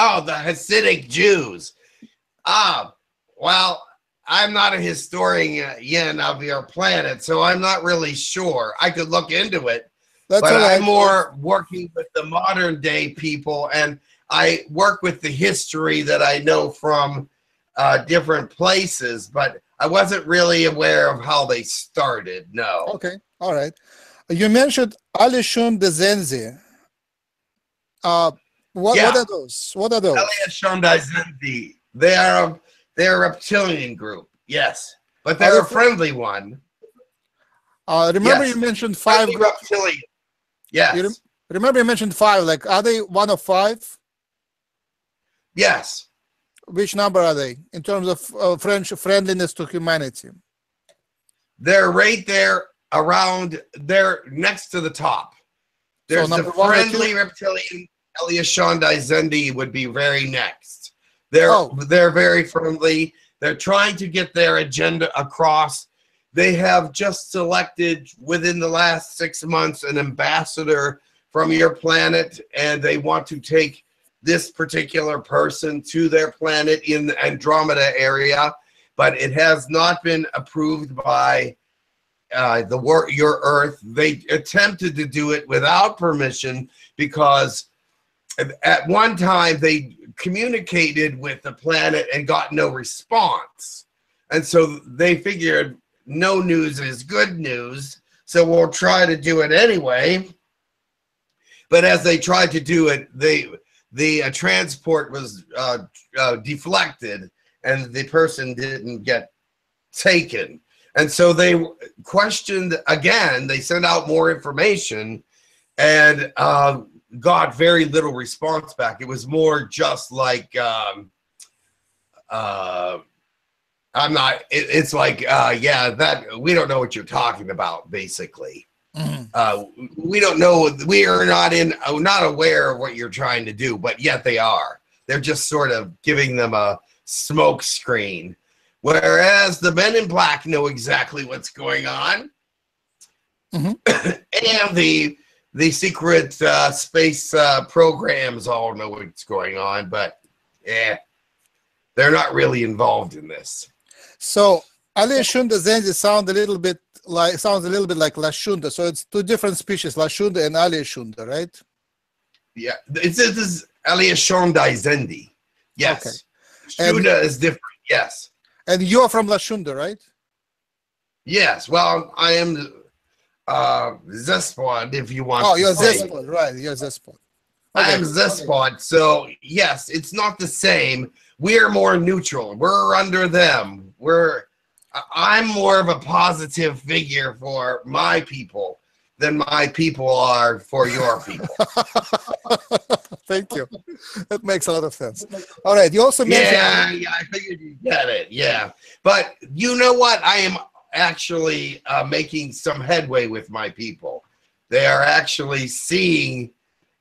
Oh, the Hasidic Jews. Ah, well, I'm not a historian of your planet, so I'm not really sure. I could look into it,
That's
but
right.
I'm more working with the modern day people, and I work with the history that I know from uh, different places, but I wasn't really aware of how they started. No.
Okay, all right. You mentioned Alishun de Zenzi. Uh, what,
Yeah.
what are those? What are those?
Eliashon Daizendi. They are a they're a reptilian group, yes, but they're
Are
a
fr-
friendly one.
Uh, remember
Yes.
you mentioned five.
Friendly
group-
reptilian. Yes,
You rem- Remember you mentioned five. Like, are they one of five?
yes.
Which number are they in terms of uh, French friendliness to humanity?
They're right there around. They're next to the top. There's the
or two?
friendly reptilian. Eliashon Daizendi would be very next. They're
Oh.
they're very friendly. They're trying to get their agenda across. They have just selected within the last six months an ambassador from your planet, and they want to take this particular person to their planet in the Andromeda area, but it has not been approved by uh, the wor- your Earth. They attempted to do it without permission because at one time they communicated with the planet and got no response. And so they figured no news is good news. So we'll try to do it anyway. But as they tried to do it, they the uh, transport was uh, uh, deflected and the person didn't get taken. And so they questioned again. They sent out more information and uh, got very little response back. It was more just like, um, uh, I'm not, it, it's like, uh, yeah, that we don't know what you're talking about, basically.
Mhm.
Uh, we don't know, we are not in, uh, not aware of what you're trying to do, but yet they are. They're just sort of giving them a smoke screen. Whereas the men in black know exactly what's going on.
Mhm.
and the the secret uh, space uh, programs all know what's going on, but yeah, they're not really involved in this.
So Alishun de Zenzi sound a little bit like sounds a little bit like Lashunda. So it's two different species, Lashunda and Alishunda, right?
Yeah, it's this is Eliashon Daizendi. Yes,
And-
Shuda is different. Yes,
And you're from Lashunda, right?
yes. Well, I am uh Zespod, if you want.
Oh,
to
you're
say.
Zespot, right? You're Zespot.
I am Zespot, so yes, it's not the same. We're more neutral. We're under them. We're I'm more of a positive figure for my people than my people are for your people.
Thank you. That makes a lot of sense. All right. You also mentioned
yeah, yeah, I figured you get it. Yeah, but you know what? I am actually uh, making some headway with my people. They are actually seeing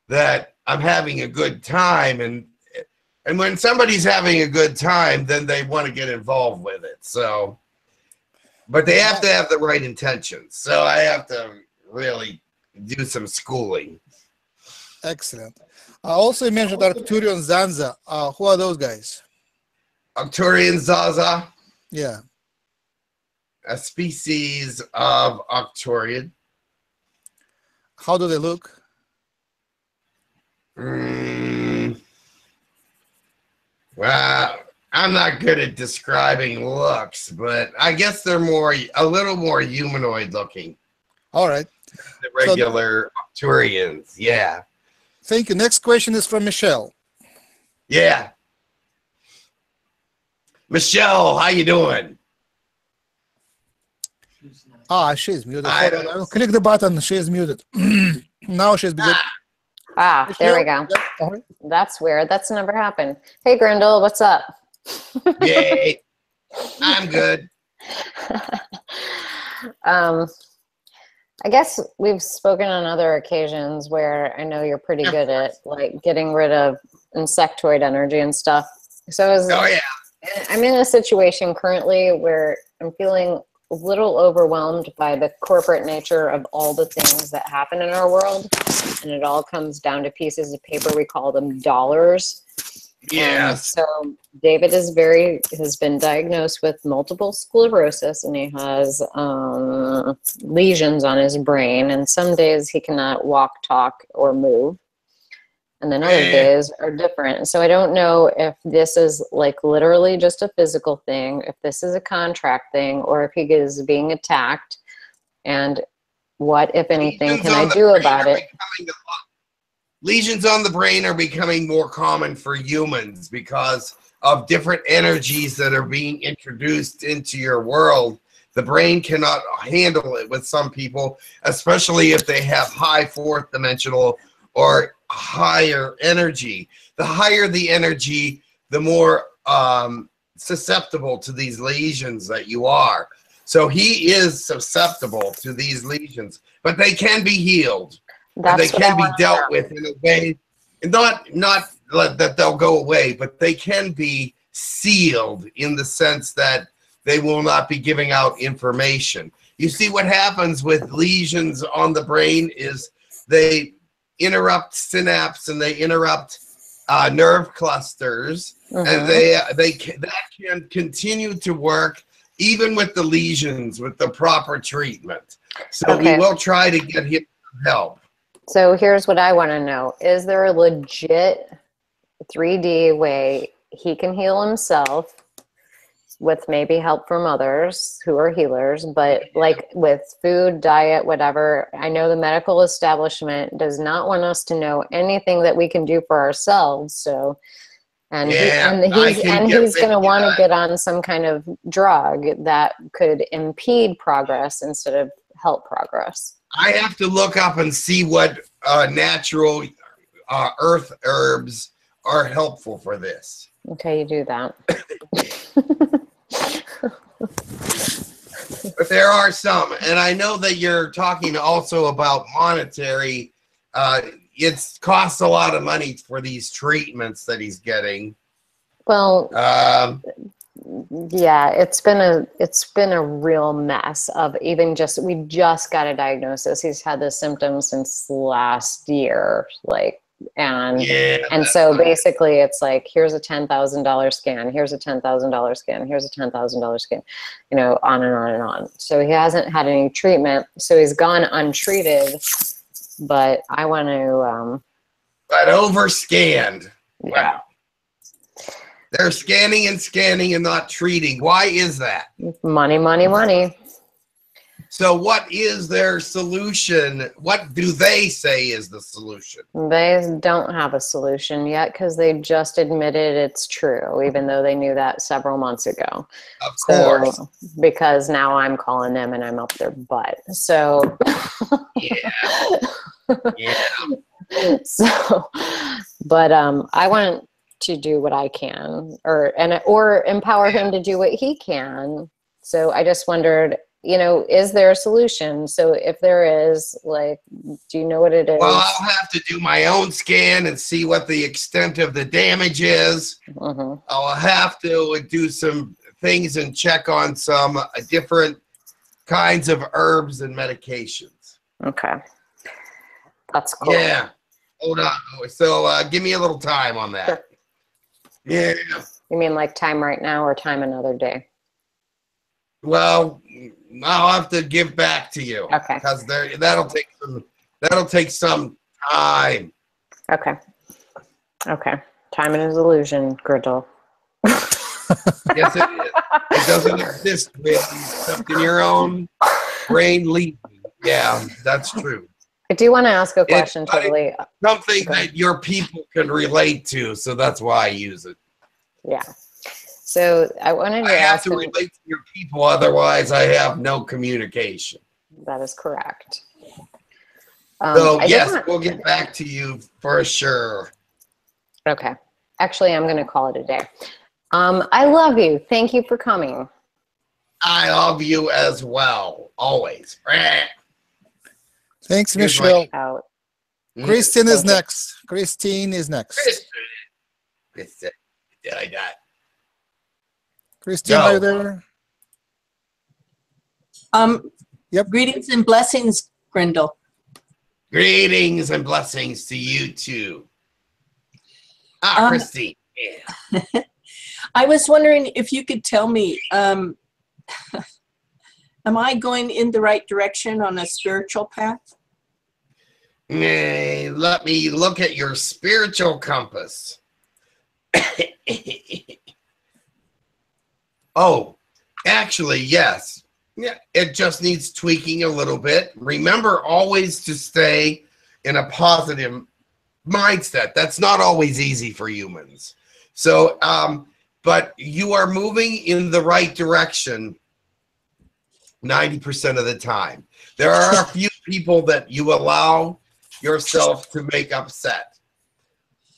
that I'm having a good time and and when somebody's having a good time, then they want to get involved with it. So but they have to have the right intentions. So I have to really do some schooling.
Excellent. I also, you mentioned Arcturian Zanza. Uh, who are those guys?
Arcturian Zaza,
Yeah.
A species of Arcturian.
How do they look?
Mm, well, I'm not good at describing looks, but I guess they're more a little more humanoid looking
All right.
than regular Arcturians. Yeah,
Thank you. Next question is from Michelle.
yeah. Michelle, how you doing?
She's not.
Ah, she's muted.
I don't-
on, I will click the button. She's muted. now she's good.
Ah, there we go.
Michelle? Yeah.
That's weird. That's never happened. Hey, Grindal, what's up?
Yay! I'm good.
um, I guess we've spoken on other occasions where I know you're pretty
Yeah.
good at like getting rid of insectoid energy and stuff. So is,
Oh yeah.
I'm in a situation currently where I'm feeling a little overwhelmed by the corporate nature of all the things that happen in our world. And it all comes down to pieces of paper. We call them dollars. And
Yes.
so David is very has been diagnosed with multiple sclerosis, and he has um, lesions on his brain. And some days he cannot walk, talk, or move, and then other days are different. So I don't know if this is like literally just a physical thing, if this is a contract thing, or if he is being attacked, and what, if anything,
Lesions
can I do about it?
becoming a lot- Lesions on the brain are becoming more common for humans because of different energies that are being introduced into your world. The brain cannot handle it with some people, especially if they have high fourth dimensional or higher energy. The higher the energy, the more um, susceptible to these lesions that you are. So he is susceptible to these lesions, but they can be healed. and they
That's what I
can be dealt with in a way, not not that they'll go away, but they can be sealed in the sense that they will not be giving out information. You see, what happens with lesions on the brain is they interrupt synapse and they interrupt uh, nerve clusters
Mhm.
and they they can, that can continue to work even with the lesions with the proper treatment. So
Okay.
we will try to get him help.
So here's what I want to know. Is there a legit 3D way he can heal himself with maybe help from others who are healers, but like with food, diet, whatever? I know the medical establishment does not want us to know anything that we can do for ourselves. So, and
Yeah,
he, and he's, and he's going to want to get on some kind of drug that could impede progress instead of help progress.
I have to look up and see what uh, natural uh, earth herbs are helpful for this.
Okay, you do that.
But there are some, and I know that you're talking also about monetary. Uh, it's costs a lot of money for these treatments that he's getting.
Well,
Um,
yeah, it's been a it's been a real mess of even just we just got a diagnosis. He's had the symptoms since last year, like and
yeah,
and so basically it's like here's a ten thousand dollar scan, here's a ten thousand dollar scan, here's a ten thousand dollar scan, you know, on and on and on. So he hasn't had any treatment, so he's gone untreated. But I want to, um,
but overscanned.
yeah.
Wow. They're scanning and scanning and not treating. Why is that?
money, money, money.
So, what is their solution? What do they say is the solution?
They don't have a solution yet because they just admitted it's true, even though they knew that several months ago.
Of course.
So, because now I'm calling them and I'm up their butt. So,
Yeah. Yeah.
so, but um, I want to do what I can, or and or empower him to do what he can. So I just wondered, you know, is there a solution? So if there is, like, do you know what it is?
Well, I'll have to do my own scan and see what the extent of the damage is.
Mhm.
I'll have to do some things and check on some uh, different kinds of herbs and medications.
Okay. That's cool.
Yeah. Hold on. So uh, give me a little time on that. Yeah.
You mean like time right now or time another day?
Well, I'll have to give back to you
Okay.
because there that'll take some that'll take some time.
Okay. Okay. Time and his illusion, Grindal.
Yes, it is. It doesn't exist really, except in your own brain leap. Yeah, that's true.
I do want to ask a question totally.
Something
Okay.
that your people can relate to, so that's why I use it.
Yeah. So I wanted to
I
to
have to
him-
relate to your people, otherwise I have no communication.
that is correct. Um,
So
I
yes,
wanna-
we'll get back to you for sure.
Okay. Actually, I'm going to call it a day. Um, I love you. Thank you for coming.
I love you as well, always.
Thanks,
Here's
Michelle.
Out.
Christine is
Thank you.
next. Christine is next.
Kristen, Did I die?
Christine, are you there?
Um,
Yep.
greetings and blessings, Grindal.
Greetings and blessings to you too. Ah,
Um,
Christine. Yeah.
I was wondering if you could tell me, um, am I going in the right direction on a spiritual path?
Eh, Let me look at your spiritual compass. oh, actually, yes. Yeah, it just needs tweaking a little bit. Remember always to stay in a positive mindset. That's not always easy for humans. So, um, but you are moving in the right direction 90% of the time. There are a few people that you allow yourself to make upset.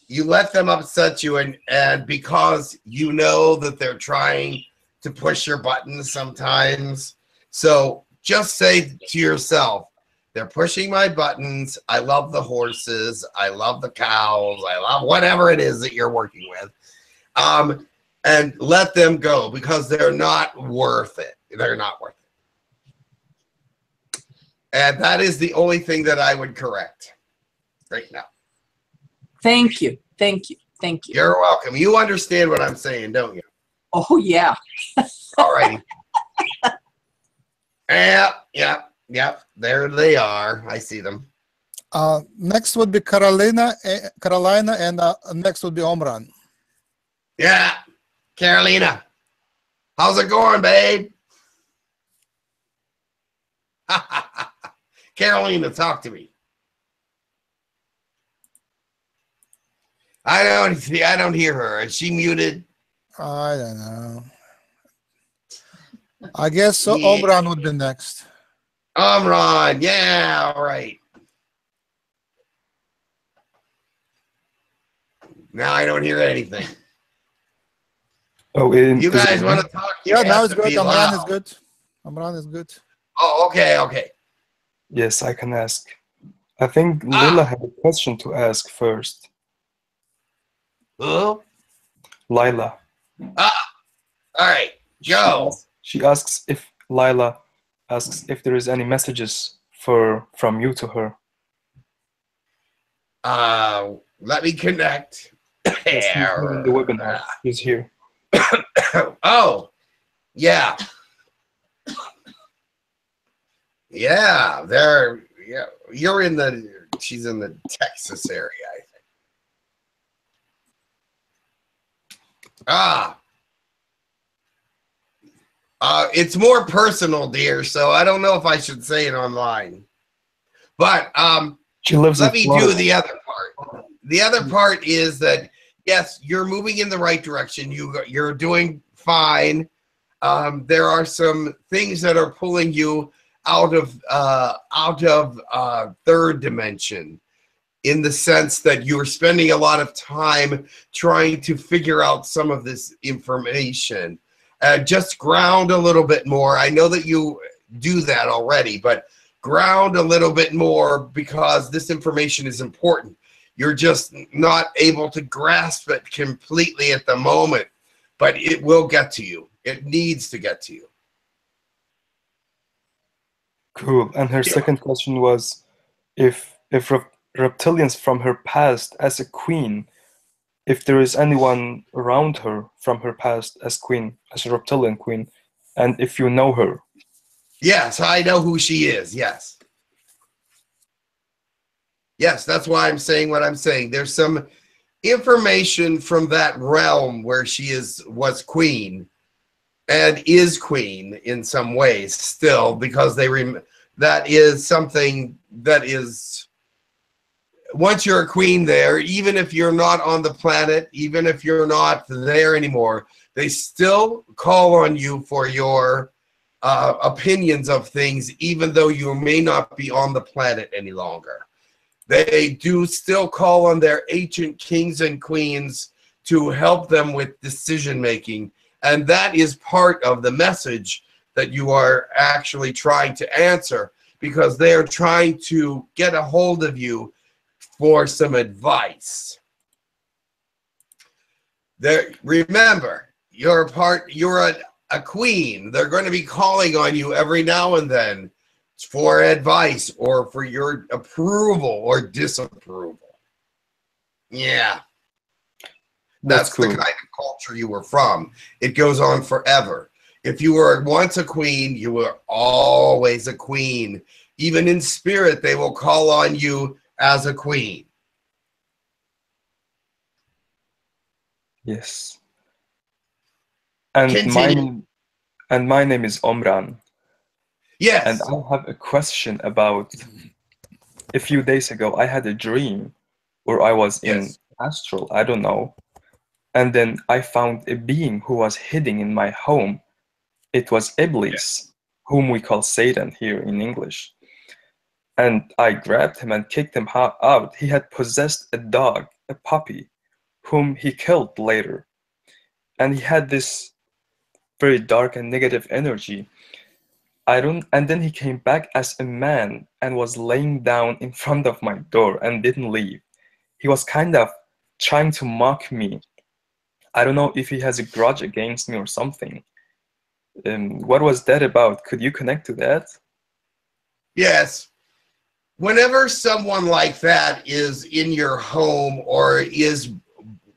You let them upset you, and, and because you know that they're trying to push your buttons sometimes. So just say to yourself, they're pushing my buttons. I love the horses. I love the cows. I love whatever it is that you're working with. Um, and let them go because they're not worth it. They're not worth it. And that is the only thing that I would correct right now.
Thank you. Thank you. Thank you.
You're welcome. You understand what I'm saying, don't you?
Oh, yeah.
All righty. yep, yep, yep. There they are. I see them.
Uh, next would be Carolina, eh, Carolina, and uh, next would be Omran.
Yeah, Carolina. How's it going, babe? Carolina, talk to me. I don't see. I don't hear her. Is she muted?
I don't know. I guess so.
Yeah.
Omran would be next.
Omran, Yeah. All right. Now I don't hear anything.
Oh, in,
You guys want to talk?
Yeah, now it's good.
be
Omran is good. Omran is good.
Oh, okay, okay.
Yes, I can ask. I think
Ah.
Lila had a question to ask first.
Who?
Lila.
All right, Joe.
She asks if Lila asks if there is any messages for from you to her.
Uh, let me connect.
Yes, the webinar. He's here.
oh, yeah. Yeah, there. Yeah, you're in the. She's in the Texas area, I think. Ah. Uh, it's more personal, dear. So I don't know if I should say it online. But um,
She lives
let
in
me
Florida.
do the other part. The other part is that yes, you're moving in the right direction. You you're doing fine. Um, there are some things that are pulling you out of uh, out of uh, third dimension, in the sense that you're spending a lot of time trying to figure out some of this information. Uh, just ground a little bit more. I know that you do that already, but ground a little bit more because this information is important. You're just not able to grasp it completely at the moment, but it will get to you. It needs to get to you.
Cool. And her
Yeah.
second question was if if reptilians from her past as a queen, if there is anyone around her from her past as queen, as a reptilian queen, and if you know her.
Yes, I know who she is. Yes. Yes, that's why I'm saying what I'm saying. There's some information from that realm where she is was queen and is queen in some ways still because they rem- that is something that is once you're a queen there even if you're not on the planet even if you're not there anymore they still call on you for your uh, opinions of things, even though you may not be on the planet any longer. They do still call on their ancient kings and queens to help them with decision making. And that is part of the message that you are actually trying to answer because they are trying to get a hold of you for some advice. There, remember, you're a part, you're a, a queen. They're going to be calling on you every now and then for advice or for your approval or disapproval. Yeah. That's,
That's cool.
the kind of culture you were from. It goes on forever. If you were once a queen, you were always a queen. Even in spirit, they will call on you as a queen.
Yes. And
Continue.
my and my name is Omran.
Yes.
And I have a question about a few days ago I had a dream where I was in
Yes.
astral, I don't know. And then I found a being who was hiding in my home. It was Iblis, whom we call Satan here in English. And I grabbed him and kicked him out. He had possessed a dog, a puppy, whom he killed later. And he had this very dark and negative energy. I don't and then he came back as a man and was laying down in front of my door and didn't leave. He was kind of trying to mock me. I don't know if he has a grudge against me or something. Um, what was that about? Could you connect to that?
Yes. Whenever someone like that is in your home or is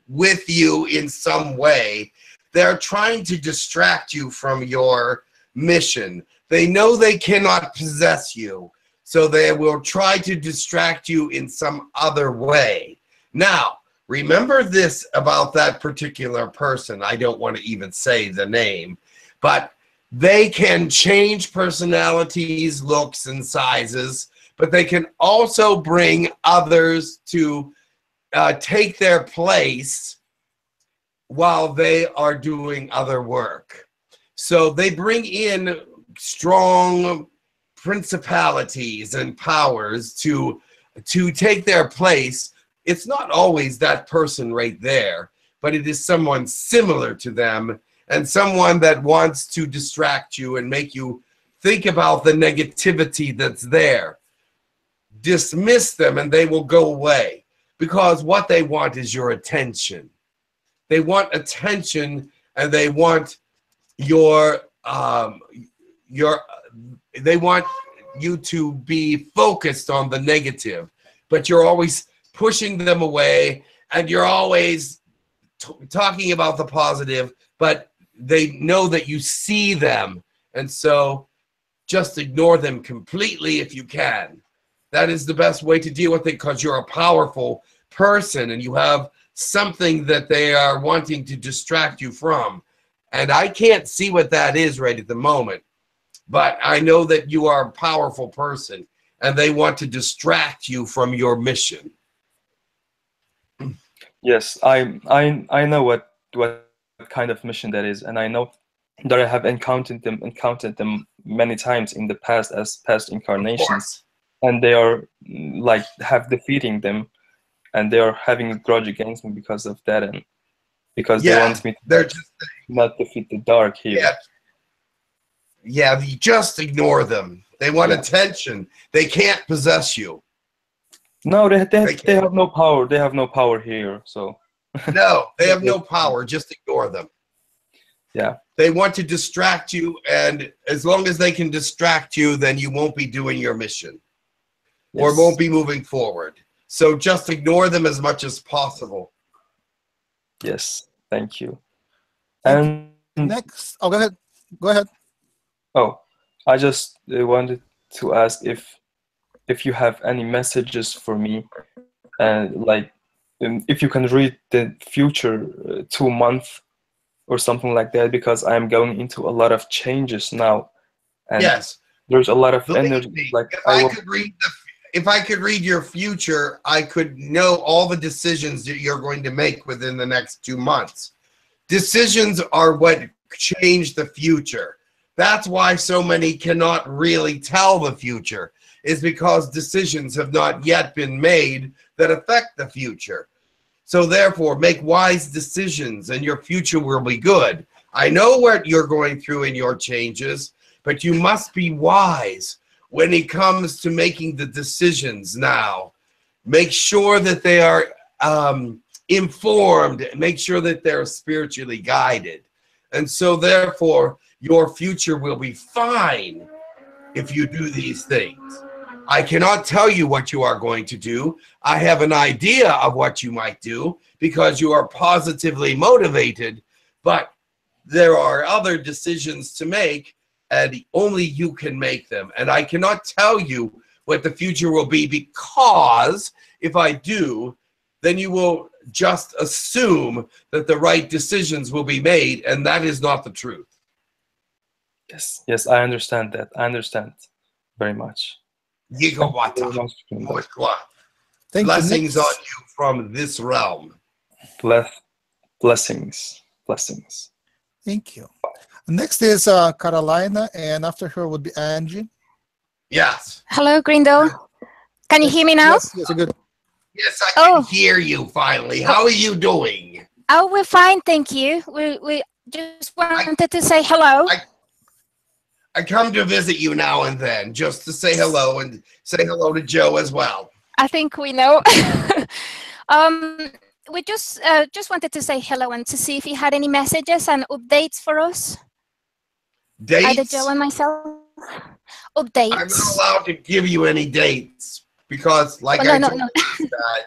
with you in some way, they're trying to distract you from your mission. They know they cannot possess you, so they will try to distract you in some other way. Now, remember this about that particular person. I don't want to even say the name, but they can change personalities, looks, and sizes, but they can also bring others to uh, take their place while they are doing other work. So they bring in strong principalities and powers to to take their place. It's not always that person right there, but it is someone similar to them and someone that wants to distract you and make you think about the negativity that's there. Dismiss them and they will go away. Because what they want is your attention. They want attention and they want your um your they want you to be focused on the negative. But you're always pushing them away and you're always t- talking about the positive but they know that you see them. And so just ignore them completely if you can that is the best way to deal with it because you're a powerful person and you have something that they are wanting to distract you from and I can't see what that is right at the moment. But I know that you are a powerful person and they want to distract you from your mission.
Yes, I I I know what what kind of mission that is, and I know that I have encountered them encountered them many times in the past as past incarnations. And they are mm, like have defeating them, and they are having a grudge against me because of that, and because they want me to
They're just
not defeat the dark here.
yeah. Yeah, you just ignore them. They want
Yeah.
attention. They can't possess you.
No, they, they,
They
they have no power. They have no power here. So
No, they have no power. Just ignore them.
Yeah.
They want to distract you, and as long as they can distract you, then you won't be doing your mission or
yes.
won't be moving forward. So just ignore them as much as possible.
Yes, thank you. And
Next, oh, go ahead. Go ahead.
oh, I just uh, wanted to ask if if you have any messages for me, and like um, if you can read the future uh, two months or something like that, because I'm going into a lot of changes now, and
yes.
there's a lot of
Believe
energy.
me,
Like
if
I
I
will,
could read the if I could read your future, I could know all the decisions that you're going to make within the next two months. Decisions are what change the future. That's why so many cannot really tell the future, is because decisions have not yet been made that affect the future. So, therefore, make wise decisions and your future will be good. I know what you're going through in your changes, but you must be wise when it comes to making the decisions now. Make sure that they are um, informed, make sure that they're spiritually guided. And so, therefore, your future will be fine if you do these things. I cannot tell you what you are going to do. I have an idea of what you might do because you are positively motivated, but there are other decisions to make and only you can make them. And I cannot tell you what the future will be because if I do, then you will just assume that the right decisions will be made, and that is not the truth.
yes, yes, I understand that. I understand very much. Thank you very
Yigawata.
much, Kinder.
Moskwa.
Thank
Blessings
you.
on you from this realm.
Bless, blessings, blessings.
Thank you. Next is uh, Carolina, and after her would be Angie.
Yes.
Hello, Grindal. Can you hear me now?
Yes, yes, good.
Yes, I can
Oh.
hear you finally. How are you doing?
Oh, we're fine, thank you. We we just wanted to say hello.
I- I come to visit you now and then just to say hello and say hello to Joe as well.
I think we know. um, we just uh, just wanted to say hello and to see if you had any messages and updates for us, either Joe and myself.
I'm not allowed to give you any dates because, like
Oh, no,
I
no, no.
that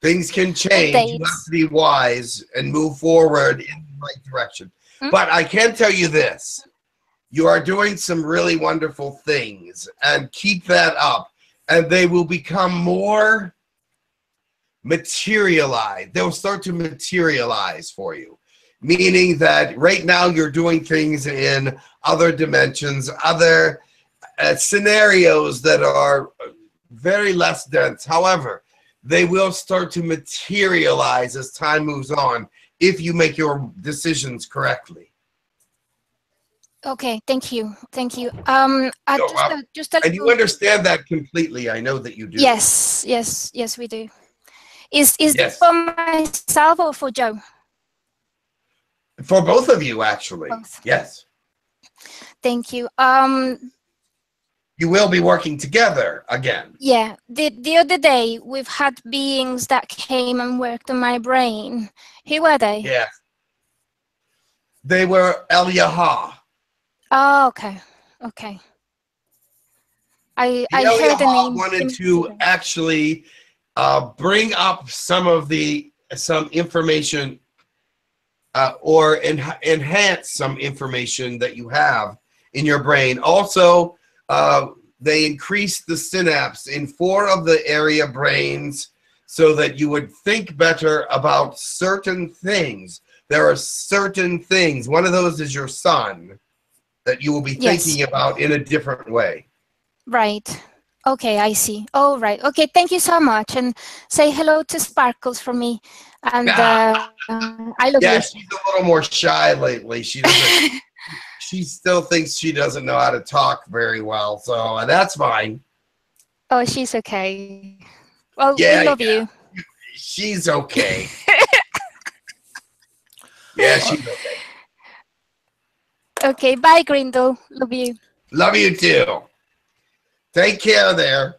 things can change. You have to be wise and move forward in the right direction.
Hmm?
But I can tell you this: you are doing some really wonderful things, and keep that up, and they will become more materialized. They'll start to materialize for you. Meaning that right now you're doing things in other dimensions, other uh, scenarios that are very less dense. However, they will start to materialize as time moves on if you make your decisions correctly.
Okay, thank you, thank you. Um, I
No,
just
uh,
just
And you understand that completely. I know that you do.
Yes, yes, yes, we do. Is is
Yes.
it for myself or for Joe?
For both of you, actually.
Both.
Yes.
Thank you. Um,
You will be working together again.
Yeah, the the other day we've had beings that came and worked on my brain. Who were they?
Yeah. They were Eliyaha.
Oh, okay, okay. I I
The
heard the name.
wanted to actually uh, bring up some of the some information uh, or en- enhance some information that you have in your brain. Also, uh, they increased the synapse in four of the area brains so that you would think better about certain things. There are certain things. One of those is your son that you will be
Yes.
thinking about in a different way.
Right. Okay, I see. Oh, right. Okay, thank you so much, and say hello to Sparkles for me. And uh, uh, I love
Yeah,
you.
she's a little more shy lately. She doesn't. she still thinks she doesn't know how to talk very well, so uh, that's fine.
Oh, she's okay. Well,
Yeah,
we love
yeah.
you.
She's okay. yeah, she's okay.
Okay, bye, Grindal. Love you.
Love you too. Take care there.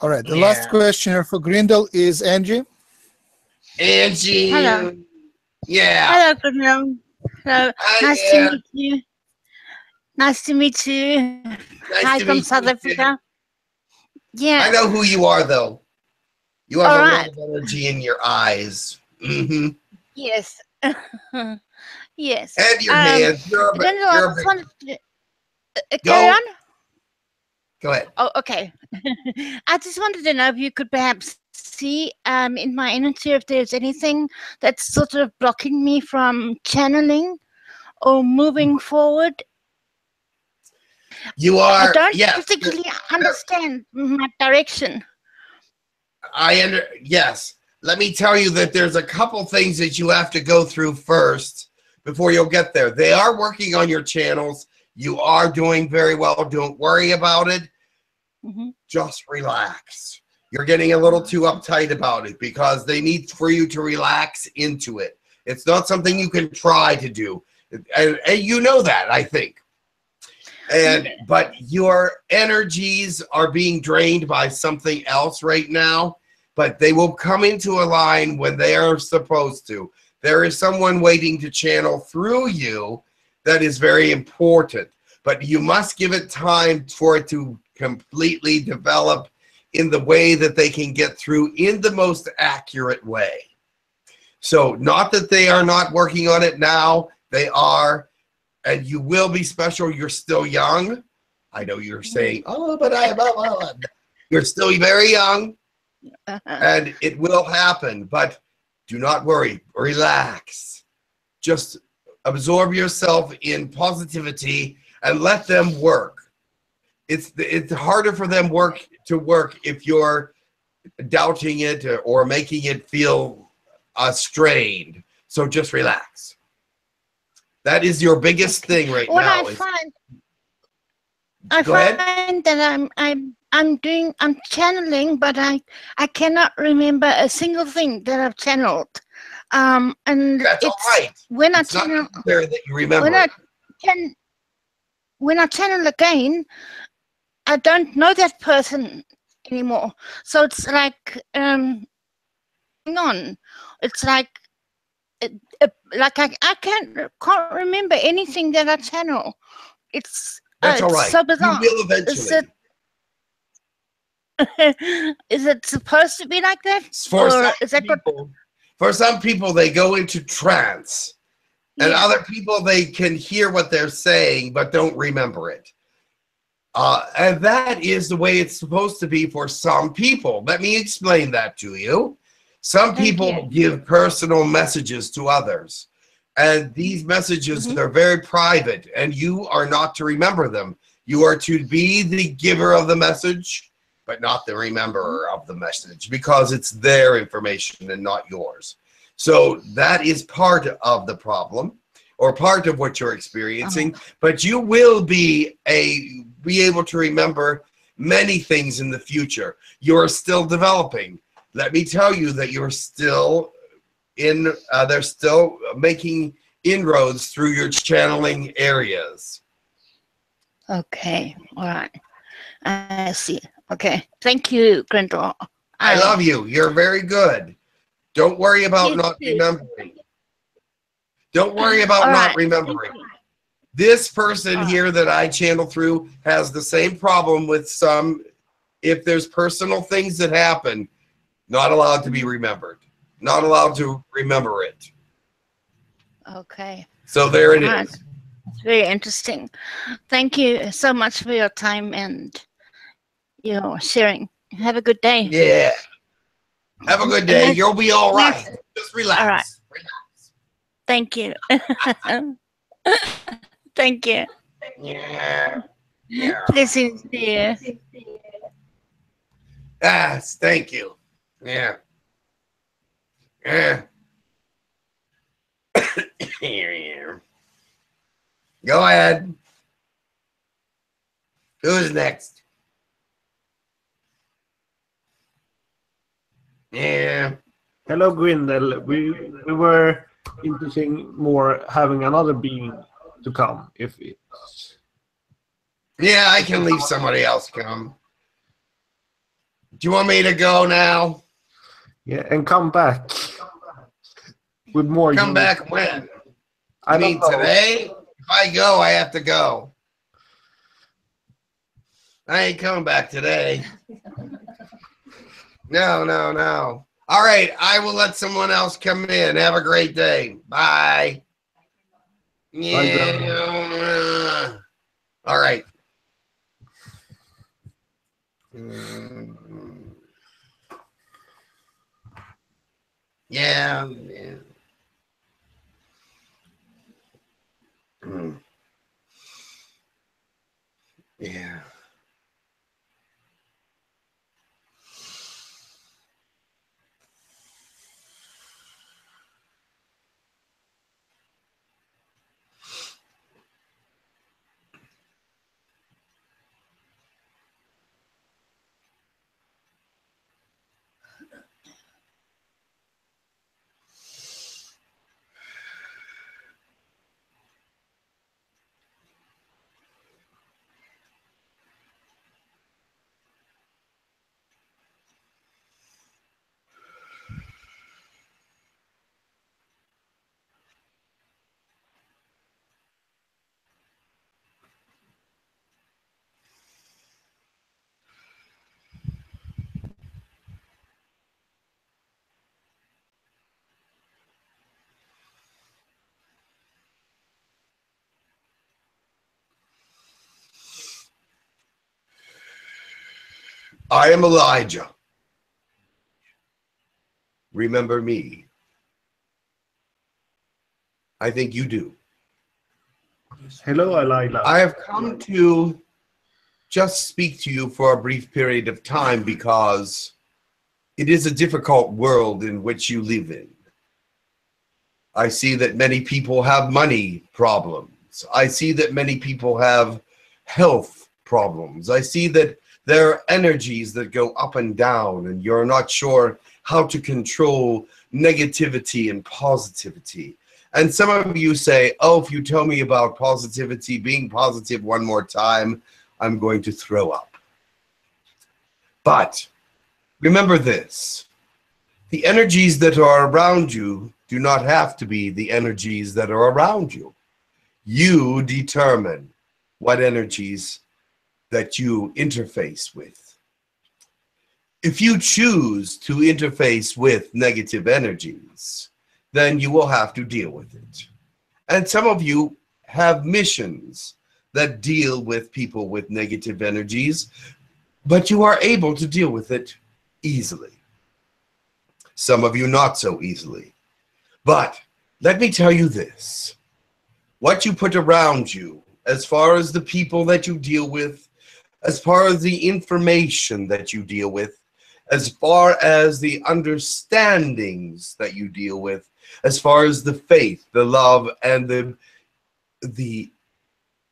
All right. The last
Yeah.
question here for Grindal is Angie.
Angie.
Hello.
Yeah.
Hello, Grindal. Hello.
Hi
nice
there.
to meet you. Nice to meet you.
Nice
Hi from South Africa. Yeah.
I know who you are, though. You have
All
a
right.
lot of energy in your eyes. hmm
Yes. yes.
And your
Um,
hands. You're a, you're a
just
big-
wanted to uh, uh,
Go.
carry on.
Go ahead.
Oh, okay. I just wanted to know if you could perhaps see um, in my energy if there's anything that's sort of blocking me from channeling or moving forward.
You are.
I don't
yes.
particularly understand my direction.
I under yes. Let me tell you that there's a couple things that you have to go through first before you'll get there. They are working on your channels. You are doing very well. Don't worry about it.
Mhm.
Just relax. You're getting a little too uptight about it because they need for you to relax into it. It's not something you can try to do. And, and you know that, I think. And but your energies are being drained by something else right now, but they will come into a line when they are supposed to. There is someone waiting to channel through you that is very important, but you must give it time for it to completely develop in the way that they can get through in the most accurate way. So, not that they are not working on it now, they are, and you will be special. You're still young. I know you're saying, mm-hmm. oh, but I, blah, blah, blah." you're still very young and it will happen, but do not worry, relax. Just absorb yourself in positivity and let them work. It's it's harder for them work to work if you're doubting it or, making it feel uh, strained. So just relax. That is your biggest thing right
what
now.
I
is-
find, I
Go ahead.
find that I'm I'm I'm doing I'm channeling, but I I cannot remember a single thing that I've channeled. Um, and
That's
it's
all right.
when I
It's not
channel
there that you remember.
when I can when I channel again, I don't know that person anymore. So it's like um, hang on, it's like. It, it, like I, I can't can't remember anything that I channel. It's
That's
uh,
all
it's
right.
so
You will eventually.
Is it is it supposed to be like that,
For
or
some
is that what?
people, for some people, they go into trance, and
Yeah.
other people they can hear what they're saying but don't remember it. Uh, and that is the way it's supposed to be for some people. Let me explain that to you. Some people give personal messages to others, and these messages
Mhm.
are very private, and you are not to remember them. You are to be the giver of the message, but not the rememberer of the message because it's their information and not yours. So that is part of the problem or part of what you're experiencing, but you will be a be able to remember many things in the future. You're still developing. Let me tell you that you're still in uh, they're still making inroads through your channeling areas.
Okay, all right. I see. Okay, thank you, Grindal.
I love you. You're very good. Don't worry about
You
not
too.
remembering. Don't worry about
All
not
right,
remembering. This person
right.
here that I channel through has the same problem with some. If there's personal things that happen, not allowed to be remembered, not allowed to remember it.
Okay,
So there it is.
it's very interesting. Thank you so much for your time and your sharing. Have a good day.
Yeah. Have a good day. You'll be all right. Just relax.
All right. Thank you. Thank you.
Yeah. Yeah.
Blessings to you.
Yes, thank you. Yeah. Yeah. Go ahead. Who's next? Yeah.
Hello, Grindal. We we were interesting more having another being to come if it's
Yeah, I can leave somebody else come. Do you want me to go now?
yeah and come back with more
Come
units.
back when?
I
I mean
know.
today? If I go, I have to go. I ain't coming back today. No, no, no. All right, I will let someone else come in. Have a great day. Bye. Yeah. All right. Mm. Yeah. yeah. Mm. Yeah. I am Elijah. Remember me. I think you do.
hello Alila.
I have come to just speak to you for a brief period of time because it is a difficult world in which you live in. I see that many people have money problems. I see that many people have health problems. I see that there are energies that go up and down, and you're not sure how to control negativity and positivity. And some of you say, Oh, if you tell me about positivity, being positive one more time, I'm going to throw up. But remember this the energies that are around you do not have to be the energies that are around you. You determine what energies that you interface with. If you choose to interface with negative energies, then you will have to deal with it. And some of you have missions that deal with people with negative energies, but you are able to deal with it easily. Some of you not so easily. But let me tell you this what you put around you, as far as the people that you deal with, as far as the information that you deal with, as far as the understandings that you deal with, as far as the faith, the love, and the the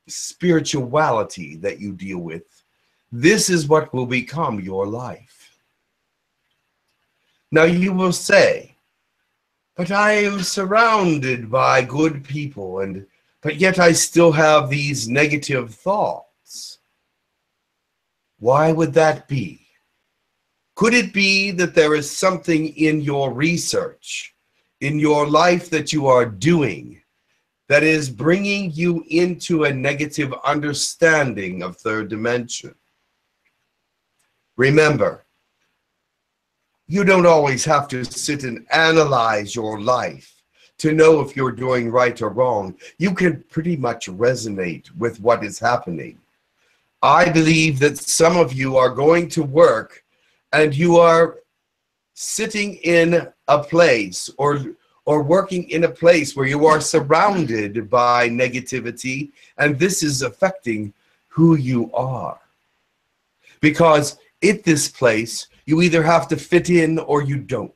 spirituality that you deal with, this is what will become your life. Now you will say, but I am surrounded by good people, and but yet I still have these negative thoughts. Why would that be? Could it be that there is something in your research, in your life that you are doing, that is bringing you into a negative understanding of third dimension? Remember, you don't always have to sit and analyze your life to know if you're doing right or wrong. You can pretty much resonate with what is happening. I believe that some of you are going to work and you are sitting in a place or or working in a place where you are surrounded by negativity and this is affecting who you are. Because at this place you either have to fit in or you don't.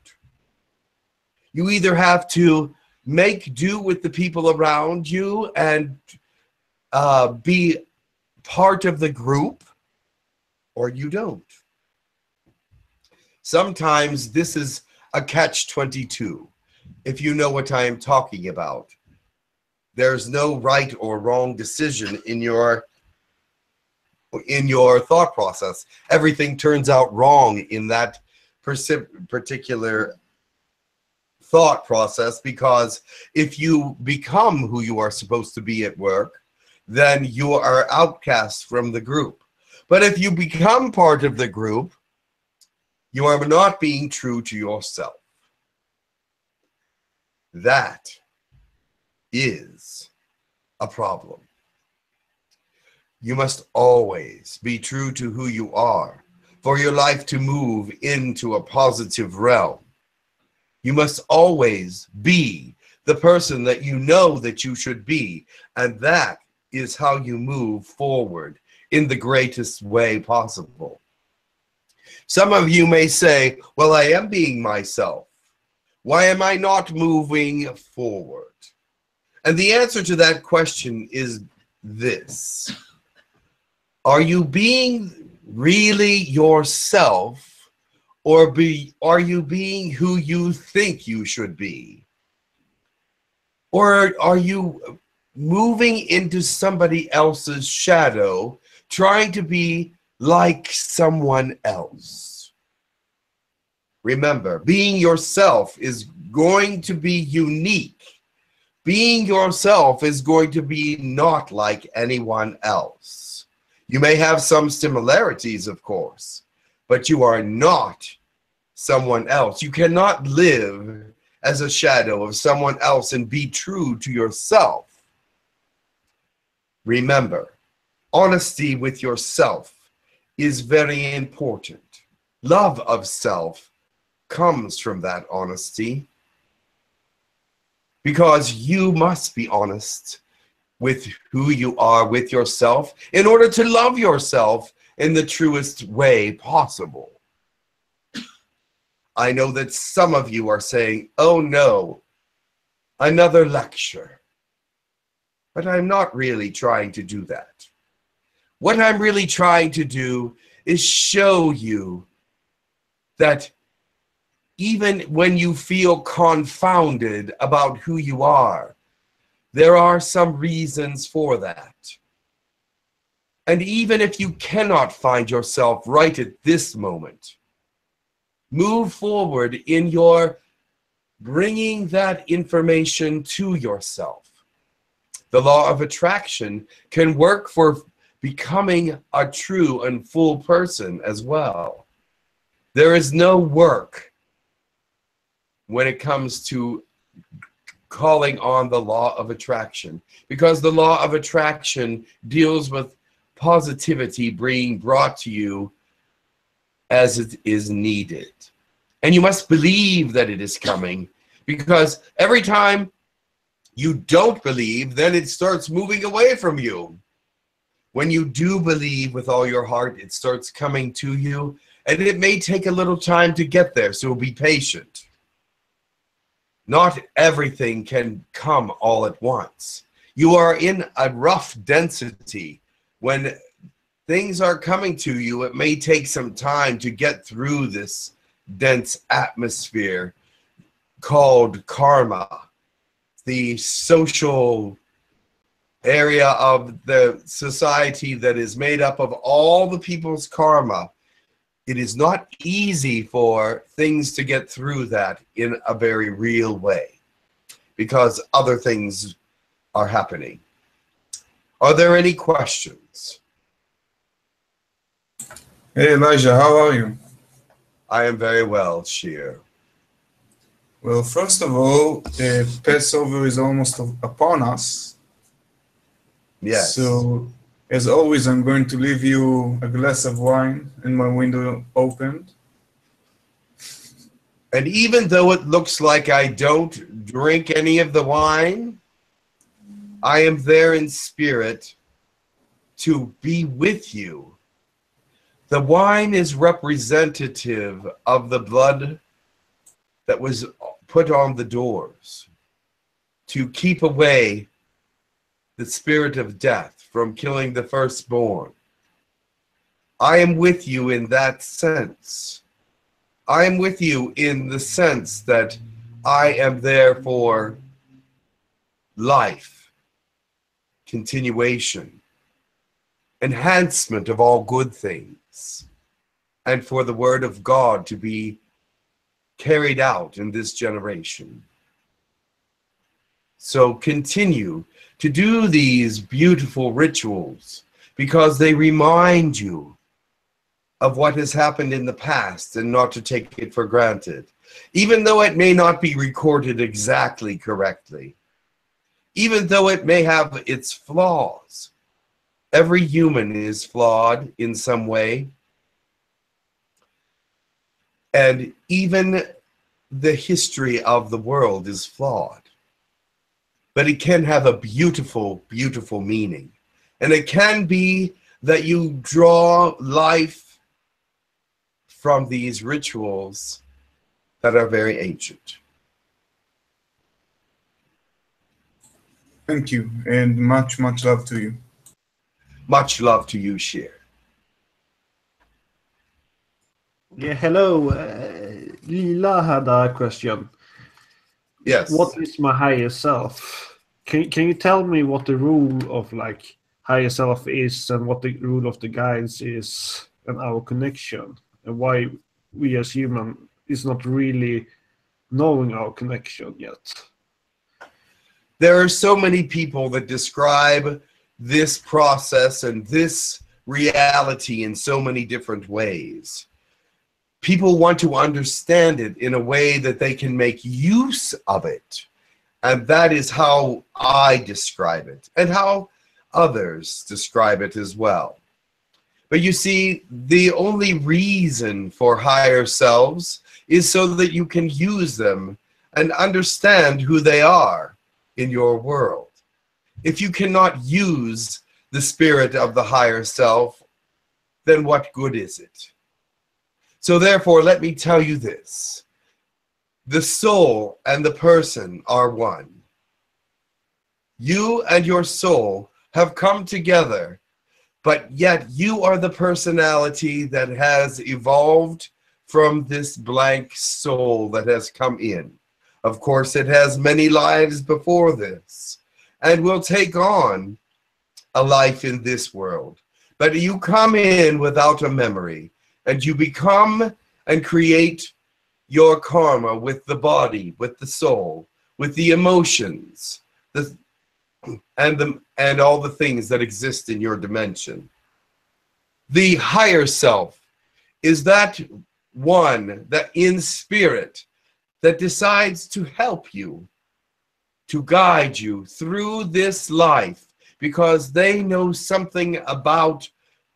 You either have to make do with the people around you and uh, be part of the group, or you don't. Sometimes this is a catch 22, if you know what I am talking about. there's no right or wrong decision in your in your thought process. Everything turns out wrong in that particular thought process because if you become who you are supposed to be at work, then you are outcast from the group. But if you become part of the group, you are not being true to yourself. That is a problem. You must always be true to who you are for your life to move into a positive realm. You must always be the person that you know that you should be, and that is how you move forward in the greatest way possible. Some of you may say, Well, I am being myself. Why am I not moving forward? And the answer to that question is this Are you being really yourself, or be, are you being who you think you should be? Or are you moving into somebody else's shadow, trying to be like someone else? Remember, being yourself is going to be unique being yourself is going to be not like anyone else. You may have some similarities, of course, but you are not someone else. You cannot live as a shadow of someone else and be true to yourself. Remember, honesty with yourself is very important. Love of self comes from that honesty because you must be honest with who you are with yourself in order to love yourself in the truest way possible. I know that some of you are saying, oh no, another lecture. But I'm not really trying to do that. What I'm really trying to do is show you that even when you feel confounded about who you are, there are some reasons for that. And even if you cannot find yourself right at this moment, move forward in your bringing that information to yourself. The law of attraction can work for becoming a true and full person as well. There is no work when it comes to calling on the law of attraction because the law of attraction deals with positivity being brought to you as it is needed. And you must believe that it is coming because every time you don't believe, then it starts moving away from you. When you do believe with all your heart, it starts coming to you, and it may take a little time to get there, so be patient. Not everything can come all at once. You are in a rough density. When things are coming to you, it may take some time to get through this dense atmosphere called karma, the social area of the society that is made up of all the people's karma it is not easy for things to get through that in a very real way because other things are happening. Are there any questions?
Hey Elijah, how are you?
I am very well, Shir.
Well, first of all, uh, Passover is almost upon us.
Yes.
So as always, I'm going to leave you a glass of wine and my window opened.
And even though it looks like I don't drink any of the wine, I am there in spirit to be with you. The wine is representative of the blood that was put on the doors to keep away the spirit of death from killing the firstborn. I am with you in that sense. I am with you in the sense that I am there for life continuation, enhancement of all good things, and for the word of God to be carried out in this generation. So continue to do these beautiful rituals because they remind you of what has happened in the past and not to take it for granted, even though it may not be recorded exactly correctly, even though it may have its flaws. Every human is flawed in some way. And even the history of the world is flawed. But it can have a beautiful, beautiful meaning. And it can be that you draw life from these rituals that are very ancient.
Thank you, and much, much love to you.
Much love to you, Shir.
Yeah, hello. Uh, Lila had a question.
Yes.
What is my higher self? Can can you tell me what the rule of like higher self is and what the rule of the guides is and our connection and why we as human is not really knowing our connection yet?
There are so many people that describe this process and this reality in so many different ways. People want to understand it in a way that they can make use of it. And that is how I describe it and how others describe it as well. But you see, the only reason for higher selves is so that you can use them and understand who they are in your world. If you cannot use the spirit of the higher self, then what good is it? So, therefore, let me tell you this the soul and the person are one. You and your soul have come together, but yet you are the personality that has evolved from this blank soul that has come in. Of course, it has many lives before this and will take on a life in this world. But you come in without a memory and you become and create your karma with the body, with the soul, with the emotions, the, and the and all the things that exist in your dimension. The higher self is that one that in spirit that decides to help you, to guide you through this life because they know something about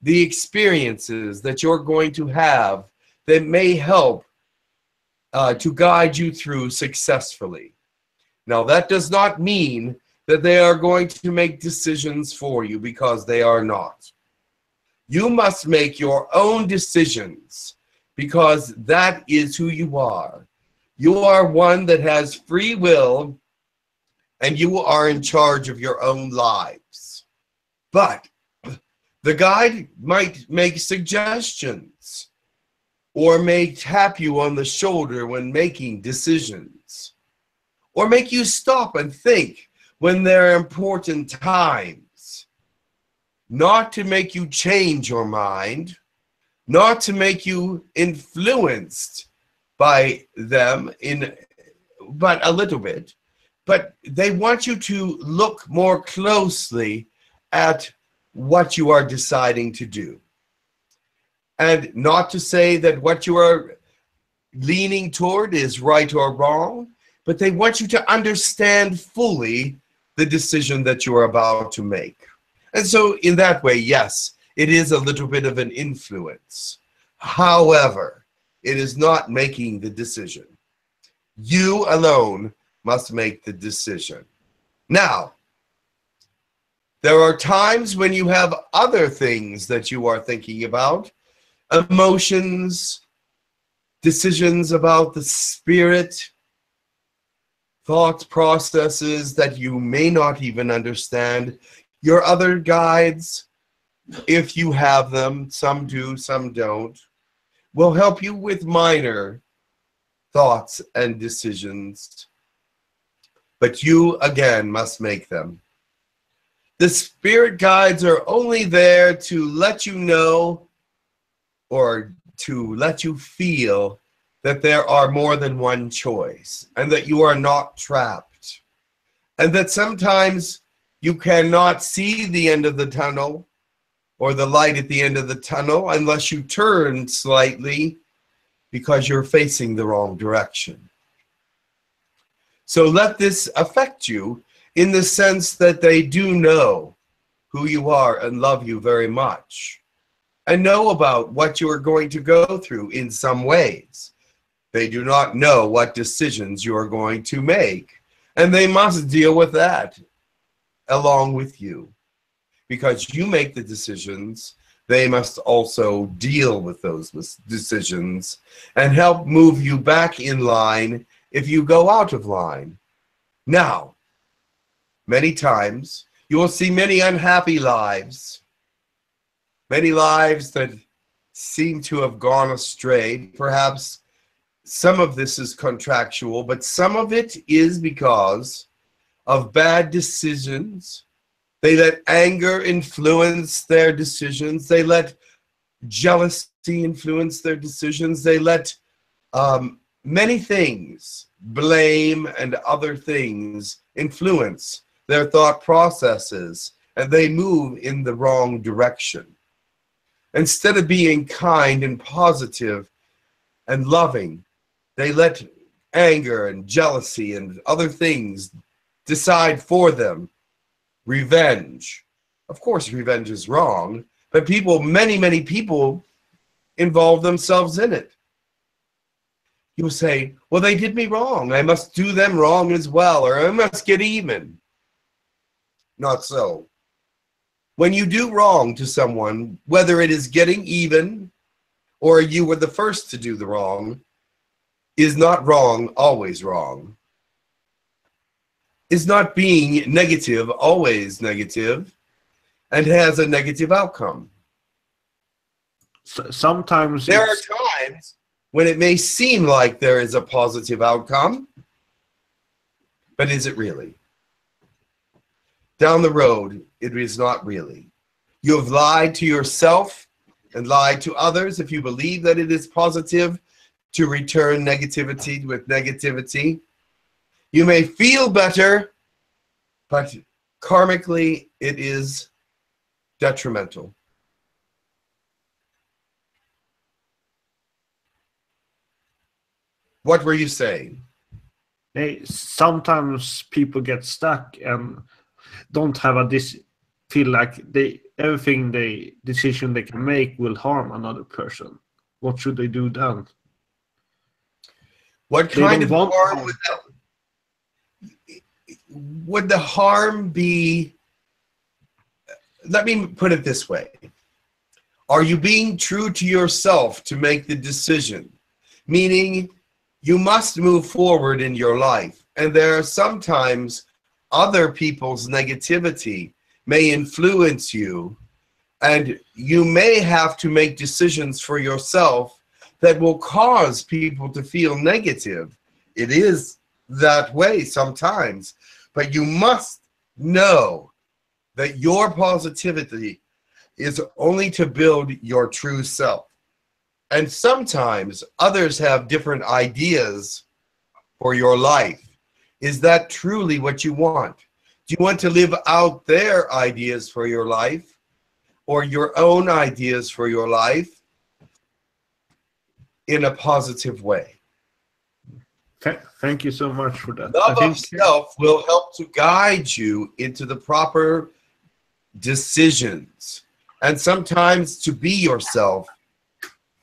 the experiences that you're going to have that may help uh, to guide you through successfully. Now, that does not mean that they are going to make decisions for you because they are not. You must make your own decisions because that is who you are. You are one that has free will and you are in charge of your own lives. But the guide might make suggestions or may tap you on the shoulder when making decisions or make you stop and think when there are important times. Not to make you change your mind, not to make you influenced by them in but a little bit but they want you to look more closely at what you are deciding to do and not to say that what you are leaning toward is right or wrong but they want you to understand fully the decision that you are about to make and so in that way yes it is a little bit of an influence however it is not making the decision. You alone must make the decision. Now, there are times when you have other things that you are thinking about emotions, decisions about the spirit, thoughts, processes that you may not even understand. Your other guides, if you have them, some do, some don't will help you with minor thoughts and decisions. But you, again, must make them. The spirit guides are only there to let you know or to let you feel that there are more than one choice and that you are not trapped. And that sometimes you cannot see the end of the tunnel or the light at the end of the tunnel unless you turn slightly because you're facing the wrong direction. So let this affect you in the sense that they do know who you are and love you very much and know about what you are going to go through in some ways. They do not know what decisions you are going to make, and they must deal with that along with you. Because you make the decisions, they must also deal with those decisions and help move you back in line if you go out of line. Now, many times you will see many unhappy lives, many lives that seem to have gone astray. Perhaps some of this is contractual, but some of it is because of bad decisions. They let anger influence their decisions. They let jealousy influence their decisions. They let um, many things, blame and other things, influence their thought processes, and they move in the wrong direction. Instead of being kind and positive and loving, they let anger and jealousy and other things decide for them. Revenge. Of course, revenge is wrong, but people, many, many people involve themselves in it. You say, well, they did me wrong. I must do them wrong as well, or I must get even. Not so. When you do wrong to someone, whether it is getting even or you were the first to do the wrong, is not wrong always wrong? Is not being negative always negative and has a negative outcome?
Sometimes
There are times when it may seem like there is a positive outcome, but is it really? Down the road, it is not really. You have lied to yourself and lied to others if you believe that it is positive to return negativity with negativity. You may feel better, but karmically, it is detrimental. What were you saying?
sometimes people get stuck and don't have a this feel like they everything they decision they can make will harm another person what should they do then
What
They
kind of harm
harm.
would that? Would the harm be? Let me put it this way: Are you being true to yourself to make the decision? Meaning, you must move forward in your life, and there are sometimes other people's negativity may influence you, and you may have to make decisions for yourself that will cause people to feel negative. It is that way sometimes, but you must know that your positivity is only to build your true self. And sometimes others have different ideas for your life. Is that truly what you want? Do you want to live out their ideas for your life or your own ideas for your life in a positive way?
Thank you so much for that
Love of self will help to guide you into the proper decisions. And sometimes to be yourself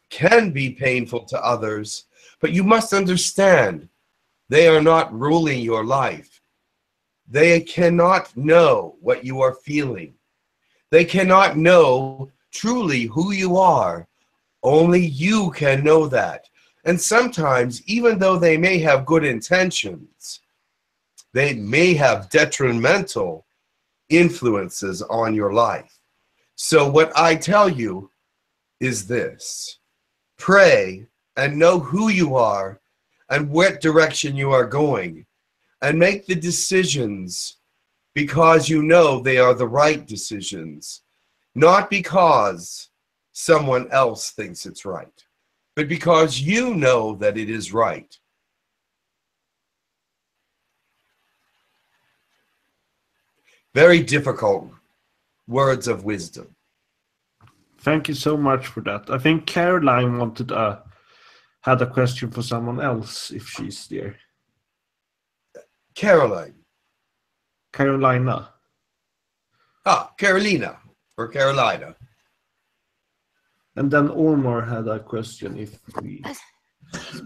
can be painful to others, but you must understand they are not ruling your life. They cannot know what you are feeling. They cannot know truly who you are. Only you can know that. And sometimes, even though they may have good intentions, they may have detrimental influences on your life. So, what I tell you is this pray and know who you are and what direction you are going, and make the decisions because you know they are the right decisions, not because someone else thinks it's right, but because you know that it is right. Very difficult words of wisdom.
Thank you so much for that. I think Caroline wanted uh, had a question for someone else if she's there.
Caroline.
Carolina.
Ah, Carolina or Carolina.
And then Ormar had a question if we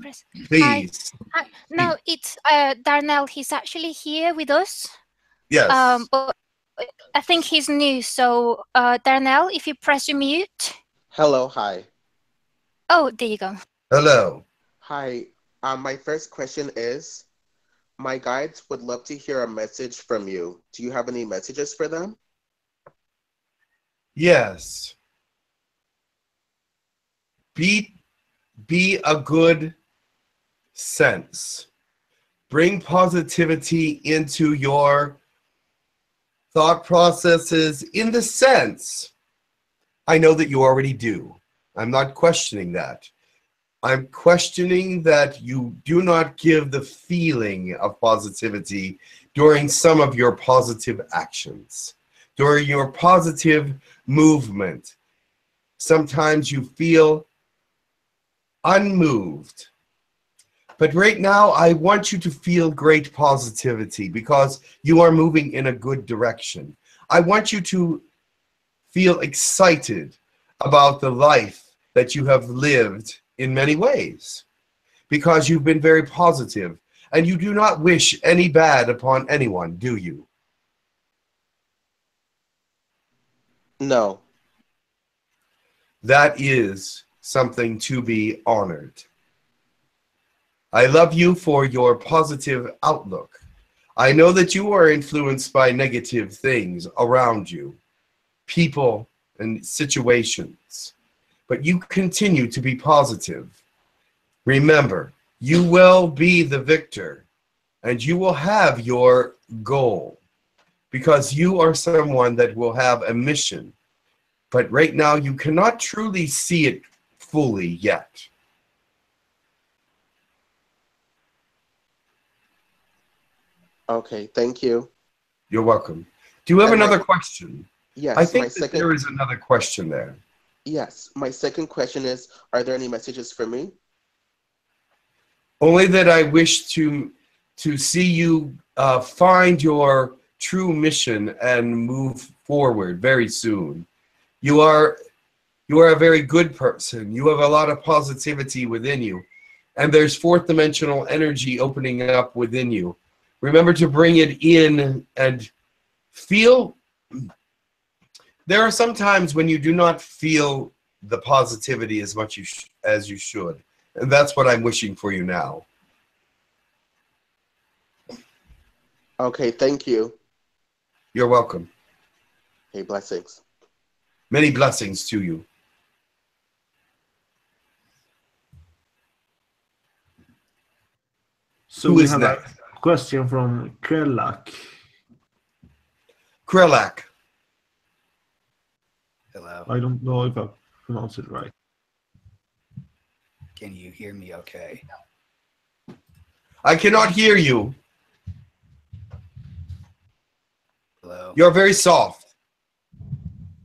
Press-
Please.
Hi. No, it's uh, Darnell. He's actually here with us.
Yes.
Um, but I think he's new. So, uh, Darnell, if you press your mute.
Hello, hi.
Oh, there you go.
Hello.
Hi. Um, my first question is my guides would love to hear a message from you. Do you have any messages for them?
Yes. Be be a good sense. Bring positivity into your thought processes in the sense I know that you already do. I'm not questioning that. I'm questioning that you do not give the feeling of positivity during some of your positive actions, during your positive movement. Sometimes you feel unmoved. But right now, I want you to feel great positivity because you are moving in a good direction. I want you to feel excited about the life that you have lived in many ways because you've been very positive and you do not wish any bad upon anyone, do you?
No.
That is something to be honored. I love you for your positive outlook. I know that you are influenced by negative things around you, people and situations, but you continue to be positive. Remember, you will be the victor and you will have your goal because you are someone that will have a mission. But right now, you cannot truly see it fully yet.
Okay, thank you.
You're welcome. Do you have
And
another question?
Yes,
I think that
second
there is another question there.
Yes, my second question is are there any messages for me?
Only that I wish to to see you uh, find your true mission and move forward very soon. You are you are a very good person. You have a lot of positivity within you, and there's fourth dimensional energy opening up within you. Remember to bring it in and feel. There are some times when you do not feel the positivity as much you sh- as you should, and that's what I'm wishing for you now.
Okay, thank you.
You're welcome.
Hey, blessings.
Many blessings to you.
So
Who
we
is
have
next?
a question from Krellak.
Krelak.
Hello.
I don't know if I pronounced it right.
Can you hear me okay?
I cannot hear you.
Hello.
You're very soft.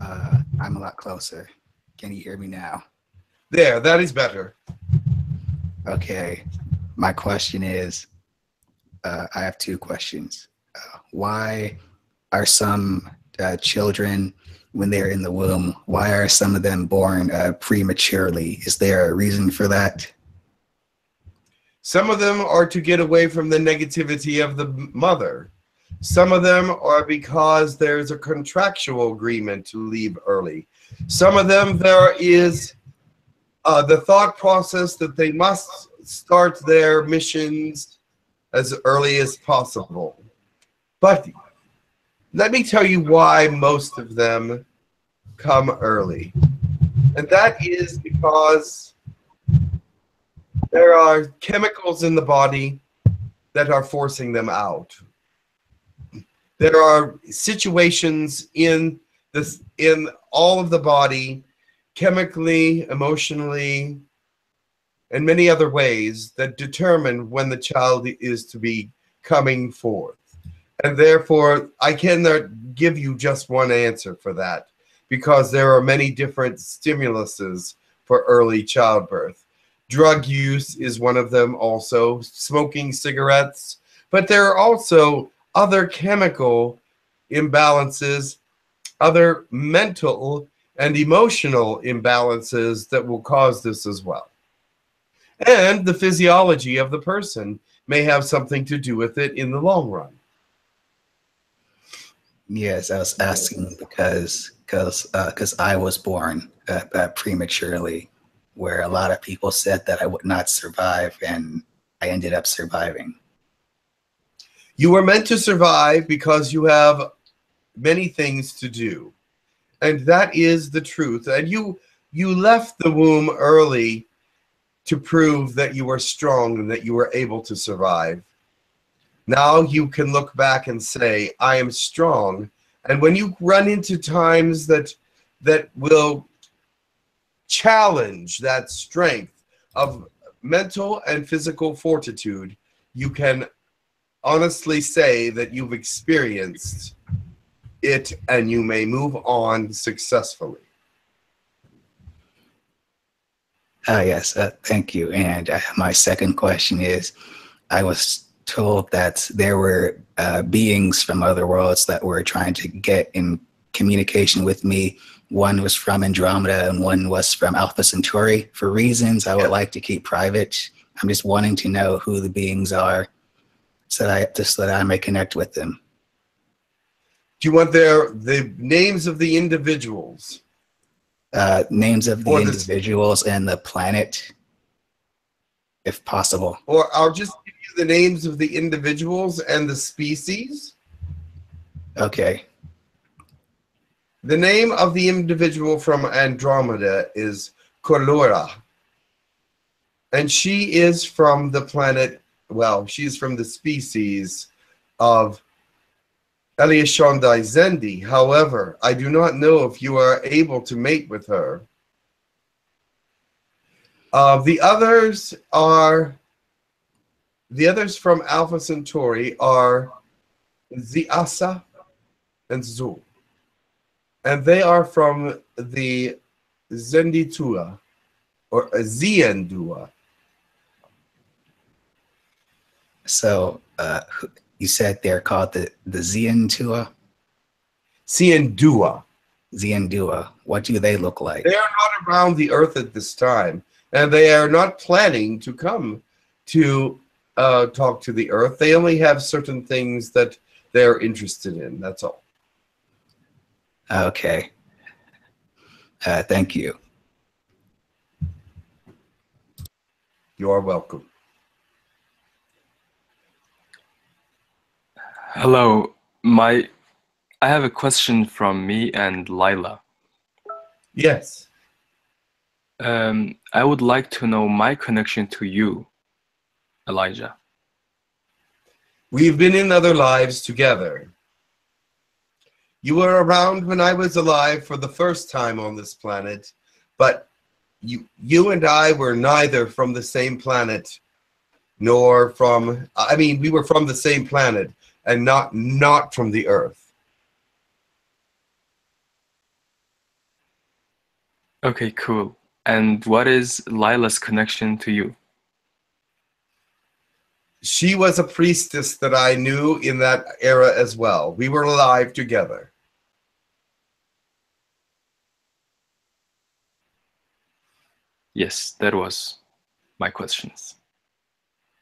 Uh, I'm a lot closer. Can you hear me now?
There, that is better.
Okay. My question is uh, I have two questions. Uh, why are some uh, children, when they're in the womb, why are some of them born uh, prematurely? Is there a reason for that?
Some of them are to get away from the negativity of the mother. Some of them are because there's a contractual agreement to leave early. Some of them, there is uh, the thought process that they must start their missions as early as possible. But let me tell you why most of them come early. And that is because there are chemicals in the body that are forcing them out. there are situations in this in all of the body, chemically, emotionally, and many other ways that determine when the child is to be coming forth. And therefore, I cannot give you just one answer for that because there are many different stimuluses for early childbirth. Drug use is one of them, also, smoking cigarettes, but there are also other chemical imbalances, other mental and emotional imbalances that will cause this as well. And the physiology of the person may have something to do with it in the long run.
Yes, I was asking because because because I was born uh, uh, prematurely, where a lot of people said that I would not survive, and I ended up surviving.
You were meant to survive because you have many things to do. And that is the truth. And you you left the womb early to prove that you were strong and that you were able to survive. Now you can look back and say, I am strong. And when you run into times that that will challenge that strength of mental and physical fortitude, you can honestly say that you've experienced it and you may move on successfully.
Ah, yes, uh, thank you. And uh, my second question is I was told that there were uh, beings from other worlds that were trying to get in communication with me. One was from Andromeda and one was from Alpha Centauri. For reasons I would like to keep private, I'm just wanting to know who the beings are so that I, just so that I may connect with them.
Do you want their the names of the individuals?
Uh, names of the
Or the-
individuals and the planet, if possible.
Or I'll just the names of the individuals and the species.
Okay.
The name of the individual from Andromeda is Colura. And she is from the planet, well, she's from the species of Eliashondai Zendi. However, I do not know if you are able to mate with her. Uh, the others are, the others from Alpha Centauri are Ziasa and Zul and they are from the Zenditua or Ziendua.
So uh, you said they're called the the Zientua.
Ziendua.
Ziendua. What do they look like?
They are not around the earth at this time, and they are not planning to come to uh, talk to the earth. They only have certain things that they're interested in. That's all.
Okay. Uh, thank you.
You are welcome.
Hello, my I have a question from me and Lila.
Yes.
Um, I would like to know my connection to you, Elijah.
We've been in other lives together. You were around when I was alive for the first time on this planet, but you, you and I were neither from the same planet nor from, I mean, we were from the same planet and not, not from the earth.
Okay, cool. And what is Lila's connection to you?
She was a priestess that I knew in that era as well. We were alive together.
Yes, that was my questions.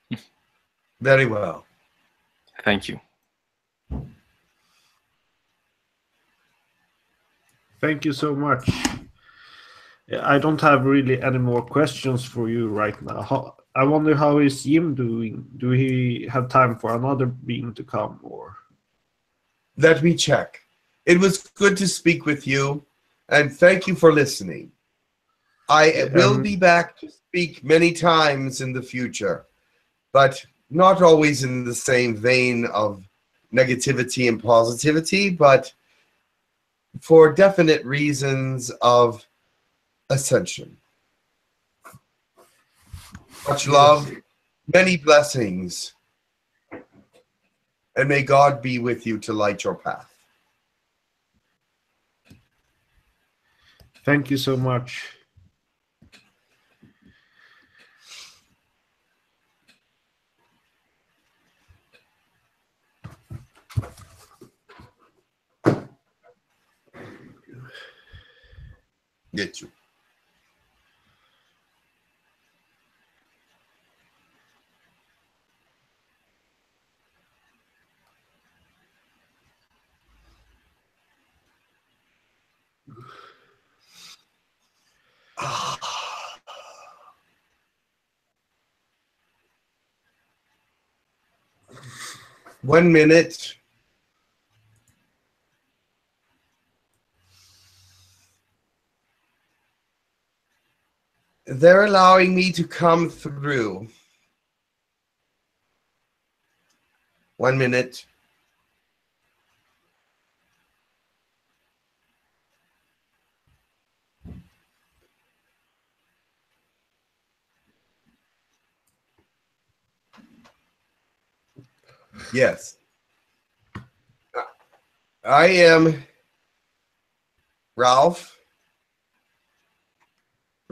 Very well.
Thank you.
Thank you so much. I don't have really any more questions for you right now. How, I wonder how is Jim doing? Do he have time for another being to come or?
Let me check. It was good to speak with you, and thank you for listening. I will
Um,
be back to speak many times in the future, but not always in the same vein of negativity and positivity, but for definite reasons of ascension. Much love, many blessings, and may God be with you to light your path.
Thank you so much.
Get you. One minute. They're allowing me to come through. One minute. Yes. I am Ralph.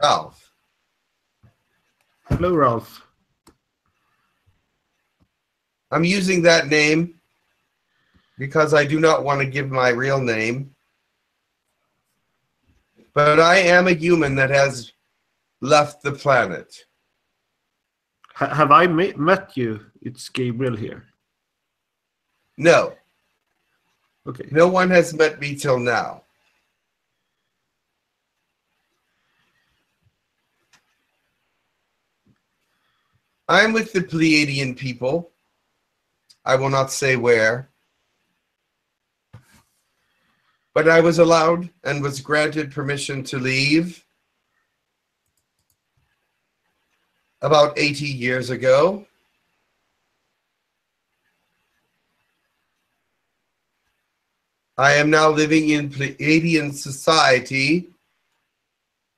Ralph.
Hello, Ralph.
I'm using that name because I do not want to give my real name. But I am a human that has left the planet.
Ha- have I met you? It's Gabriel here.
No,
Okay.
no one has met me till now. I'm with the Pleiadian people. I will not say where. But I was allowed and was granted permission to leave about 80 years ago. I am now living in Pleiadian society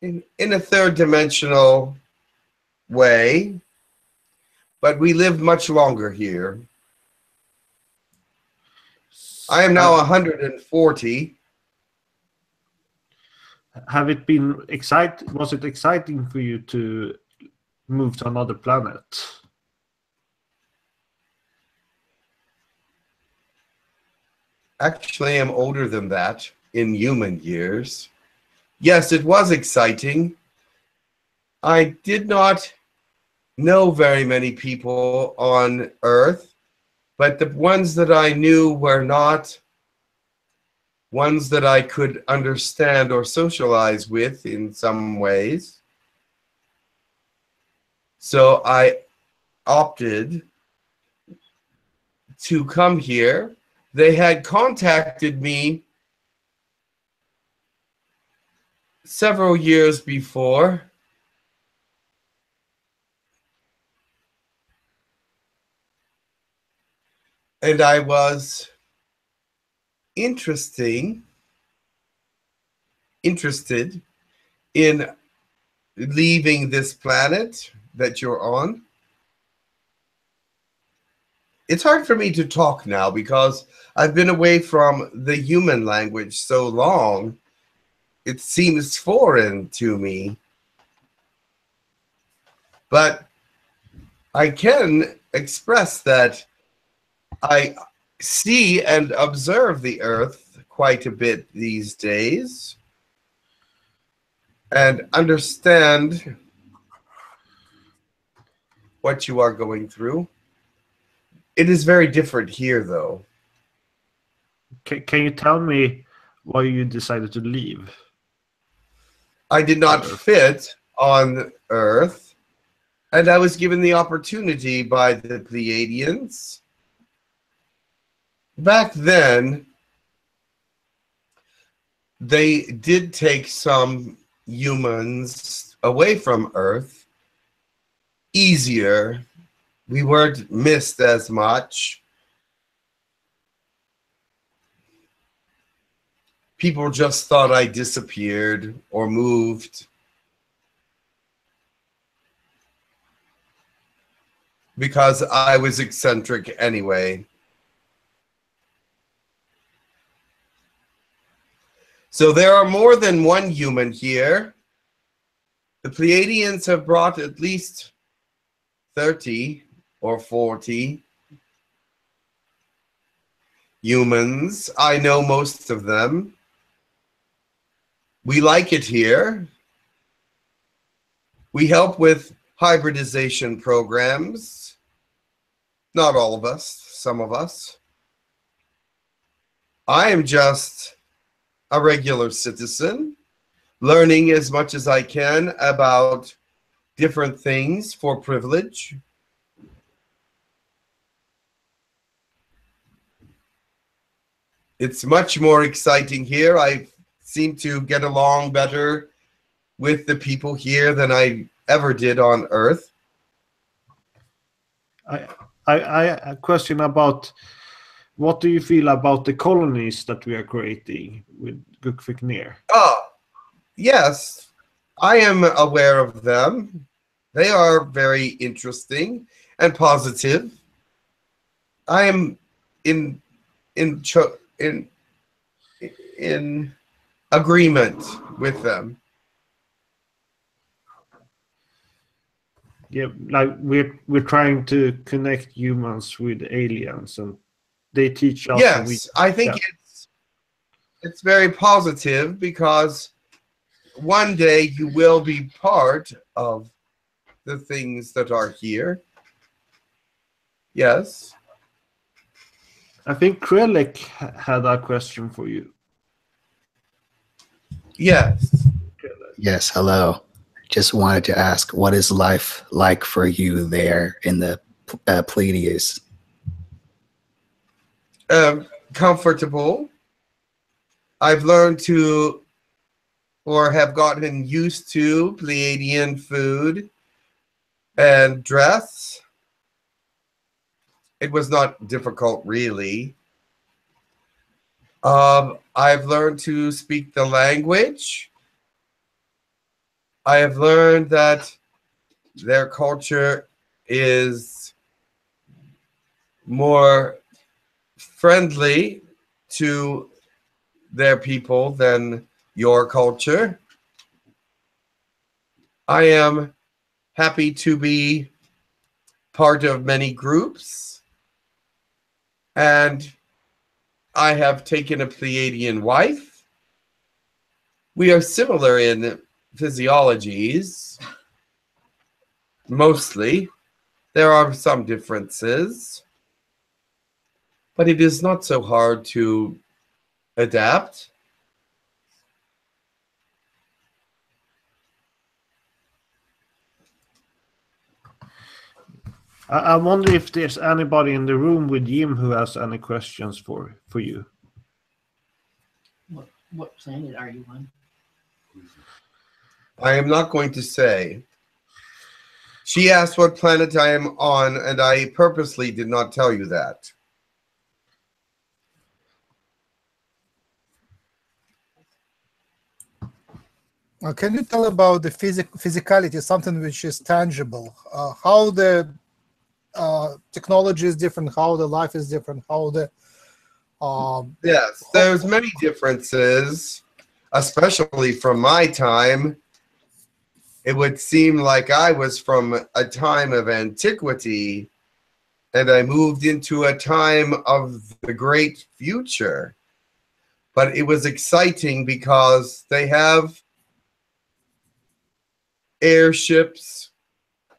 in, in a third dimensional way, but we live much longer here. I am now 140.
Have it been excite? Was it exciting for you to move to another planet?
Actually, I'm older than that in human years. Yes, it was exciting. I did not know very many people on Earth, but the ones that I knew were not ones that I could understand or socialize with in some ways. So I opted to come here. They had contacted me several years before. And I was interesting interested in leaving this planet that you're on. It's hard for me to talk now because I've been away from the human language so long. It seems foreign to me. But I can express that I see and observe the earth quite a bit these days and understand what you are going through. It is very different here, though.
Can, can you tell me why you decided to leave?
I did not fit on Earth, and I was given the opportunity by the Pleiadians. Back then, they did take some humans away from Earth easier we weren't missed as much. People just thought I disappeared or moved. Because I was eccentric anyway. So there are more than one human here. The Pleiadians have brought at least 30 or 40 humans. I know most of them. We like it here. We help with hybridization programs. Not all of us, some of us. I am just a regular citizen, learning as much as I can about different things for privilege. It's much more exciting here. I seem to get along better with the people here than I ever did on Earth.
I, I, I a question about what do you feel about the colonies that we are creating with Girk Fitneer?
Ah, yes, I am aware of them. They are very interesting and positive. I am in in in in agreement with them.
Yeah, like we're we're trying to connect humans with aliens, and they teach us. and we-
Yes, I think
yeah.
it's it's very positive because one day you will be part of the things that are here. Yes.
I think Krelek had a question for you.
Yes.
Yes, hello. Just wanted to ask, what is life like for you there in the uh, Pleiades?
um, comfortable. I've learned to, or have gotten used to, Pleiadian food and dress. It was not difficult, really. Um, I've learned to speak the language. I have learned that their culture is more friendly to their people than your culture. I am happy to be part of many groups, and I have taken a Pleiadian wife. We are similar in physiologies, mostly. There are some differences but it is not so hard to adapt.
I, I wonder if there's anybody in the room with Jim who has any questions for for you.
What, what planet are you on?
I am not going to say. She asked what planet I am on, and I purposely did not tell you that.
Uh, can you tell about the physic physicality, something which is tangible? Uh, how the uh, technology is different, how the life is different, how the um,
Yes, there's many differences, especially from my time. It would seem like I was from a time of antiquity and I moved into a time of the great future. But it was exciting because they have airships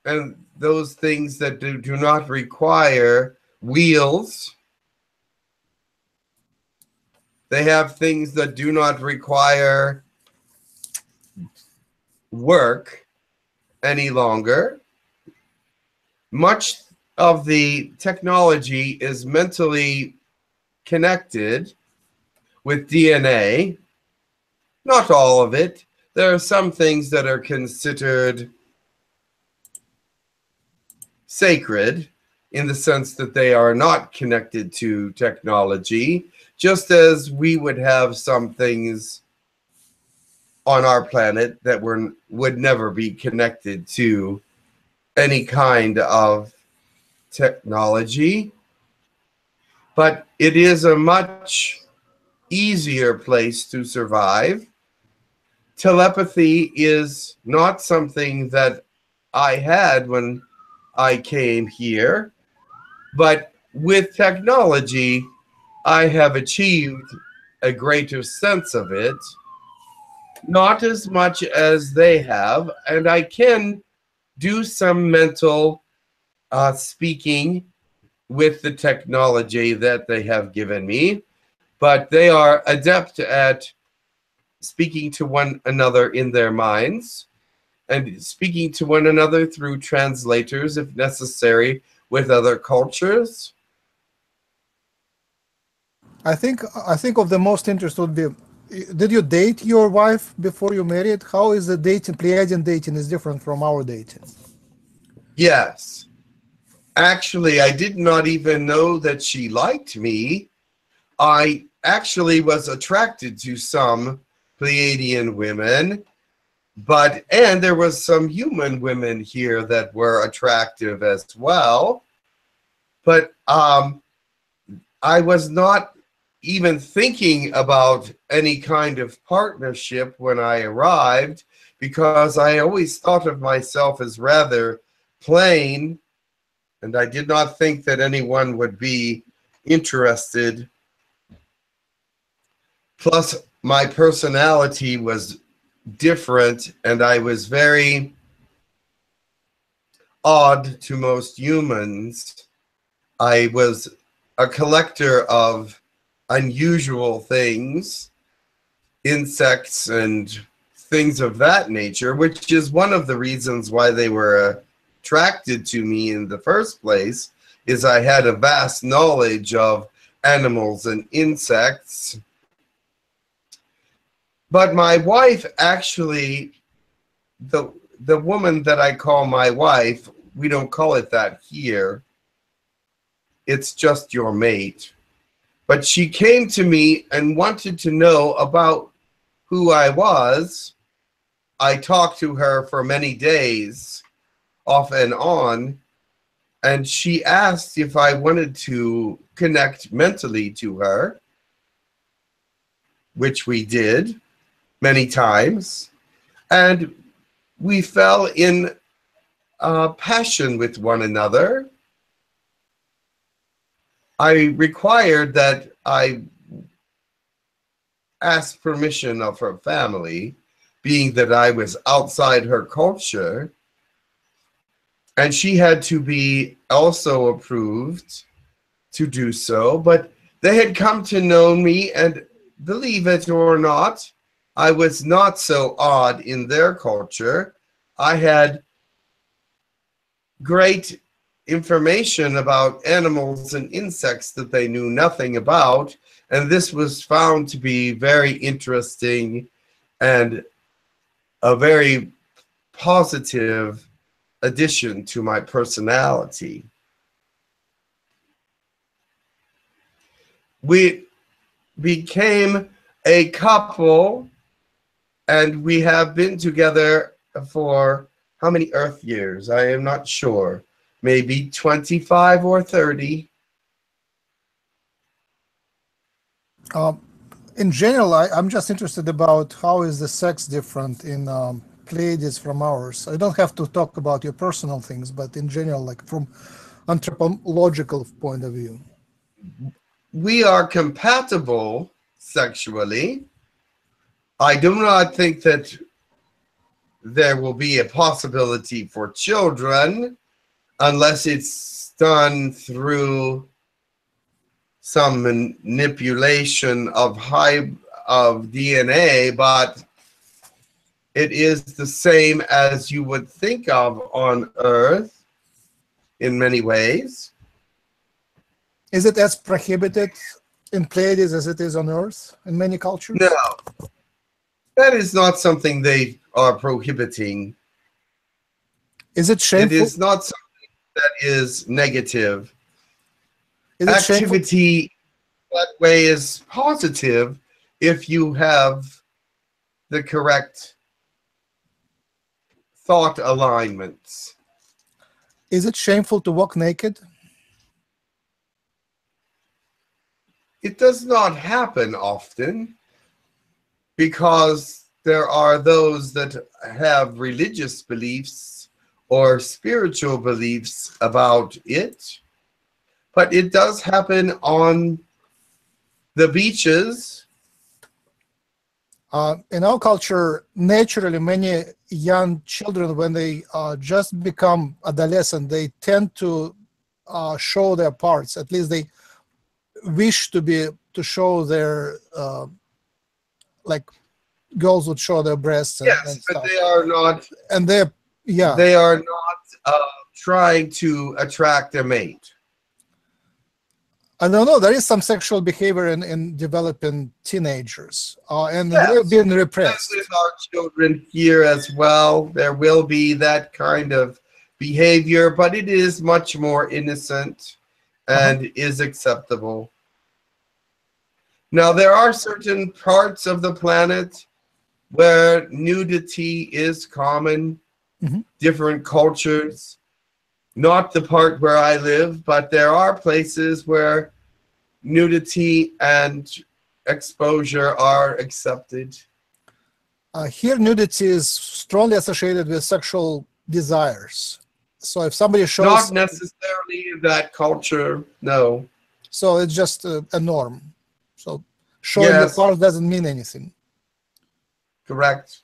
and those things that do, do not require wheels. They have things that do not require work any longer. Much of the technology is mentally connected with DNA. Not all of it. There are some things that are considered sacred, in the sense that they are not connected to technology, just as we would have some things on our planet that were would never be connected to any kind of technology. But it is a much easier place to survive. Telepathy is not something that I had when I came here, but with technology, I have achieved a greater sense of it not as much as they have, and I can do some mental uh, speaking with the technology that they have given me, but they are adept at speaking to one another in their minds and speaking to one another through translators if necessary with other cultures.
I think I think of the most interest would be did you date your wife before you married? How is the dating Pleiadian dating is different from our dating?
Yes. Actually, I did not even know that she liked me. I actually was attracted to some Pleiadian women, but and there was some human women here that were attractive as well. But um I was not even thinking about any kind of partnership when I arrived because I always thought of myself as rather plain and I did not think that anyone would be interested. Plus, my personality was different and I was very odd to most humans. I was a collector of unusual things, insects and things of that nature, which is one of the reasons why they were attracted to me in the first place, is I had a vast knowledge of animals and insects. But my wife actually, the the woman that I call my wife, we don't call it that here. It's just your mate. But she came to me and wanted to know about who I was. I talked to her for many days, off and on, and she asked if I wanted to connect mentally to her, which we did many times. And we fell in uh, passion with one another I required that I ask permission of her family, being that I was outside her culture. And she had to be also approved to do so. But they had come to know me, and believe it or not, I was not so odd in their culture. I had great information about animals and insects that they knew nothing about. And this was found to be very interesting and a very positive addition to my personality. We became a couple and we have been together for how many Earth years? I am not sure maybe 25 or 30.
Um, in general, I, I'm just interested about how is the sex different in um, Pleiades from ours. I don't have to talk about your personal things, but in general, like from anthropological point of view.
We are compatible sexually. I do not think that there will be a possibility for children unless it's done through some manipulation of high of DNA, but it is the same as you would think of on Earth in many ways.
Is it as prohibited in Pleiades as it is on Earth in many cultures?
No, that is not something they are prohibiting.
Is it shameful?
It is not something that is negative.
Is it shameful?
Activity that way is positive if you have the correct thought alignments.
Is it shameful to walk naked?
It does not happen often because there are those that have religious beliefs or spiritual beliefs about it. But it does happen on the beaches.
Uh, in our culture, naturally, many young children, when they uh, just become adolescent, they tend to uh, show their parts. At least they wish to be to show their uh, like girls would show their breasts and,
Yes,
and
but they are not.
and they're yeah
They are not uh, trying to attract a mate.
I don't know. There is some sexual behavior in, in developing teenagers, uh, and
Yes.
they're being repressed.
with our children here as well. There will be that kind of behavior, but it is much more innocent and is acceptable. Now, there are certain parts of the planet where nudity is common,
Mhm.
different cultures. Not the part where I live, but there are places where nudity and exposure are accepted.
Uh, here, nudity is strongly associated with sexual desires. So if somebody shows,
Not necessarily in that culture, no.
so it's just a, a norm. Showing
Yes.
the parts doesn't mean anything.
Correct.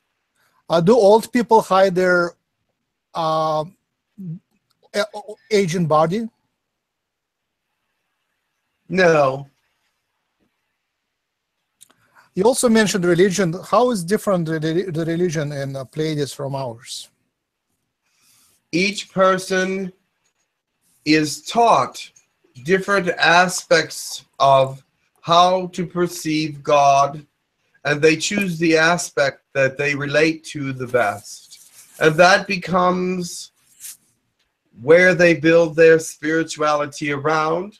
Uh, do old people hide their uh, aging body?
No.
You also mentioned religion. How is different the, the religion in uh, Pleiades from ours?
Each person is taught different aspects of how to perceive God, and they choose the aspect that they relate to the best. And that becomes where they build their spirituality around.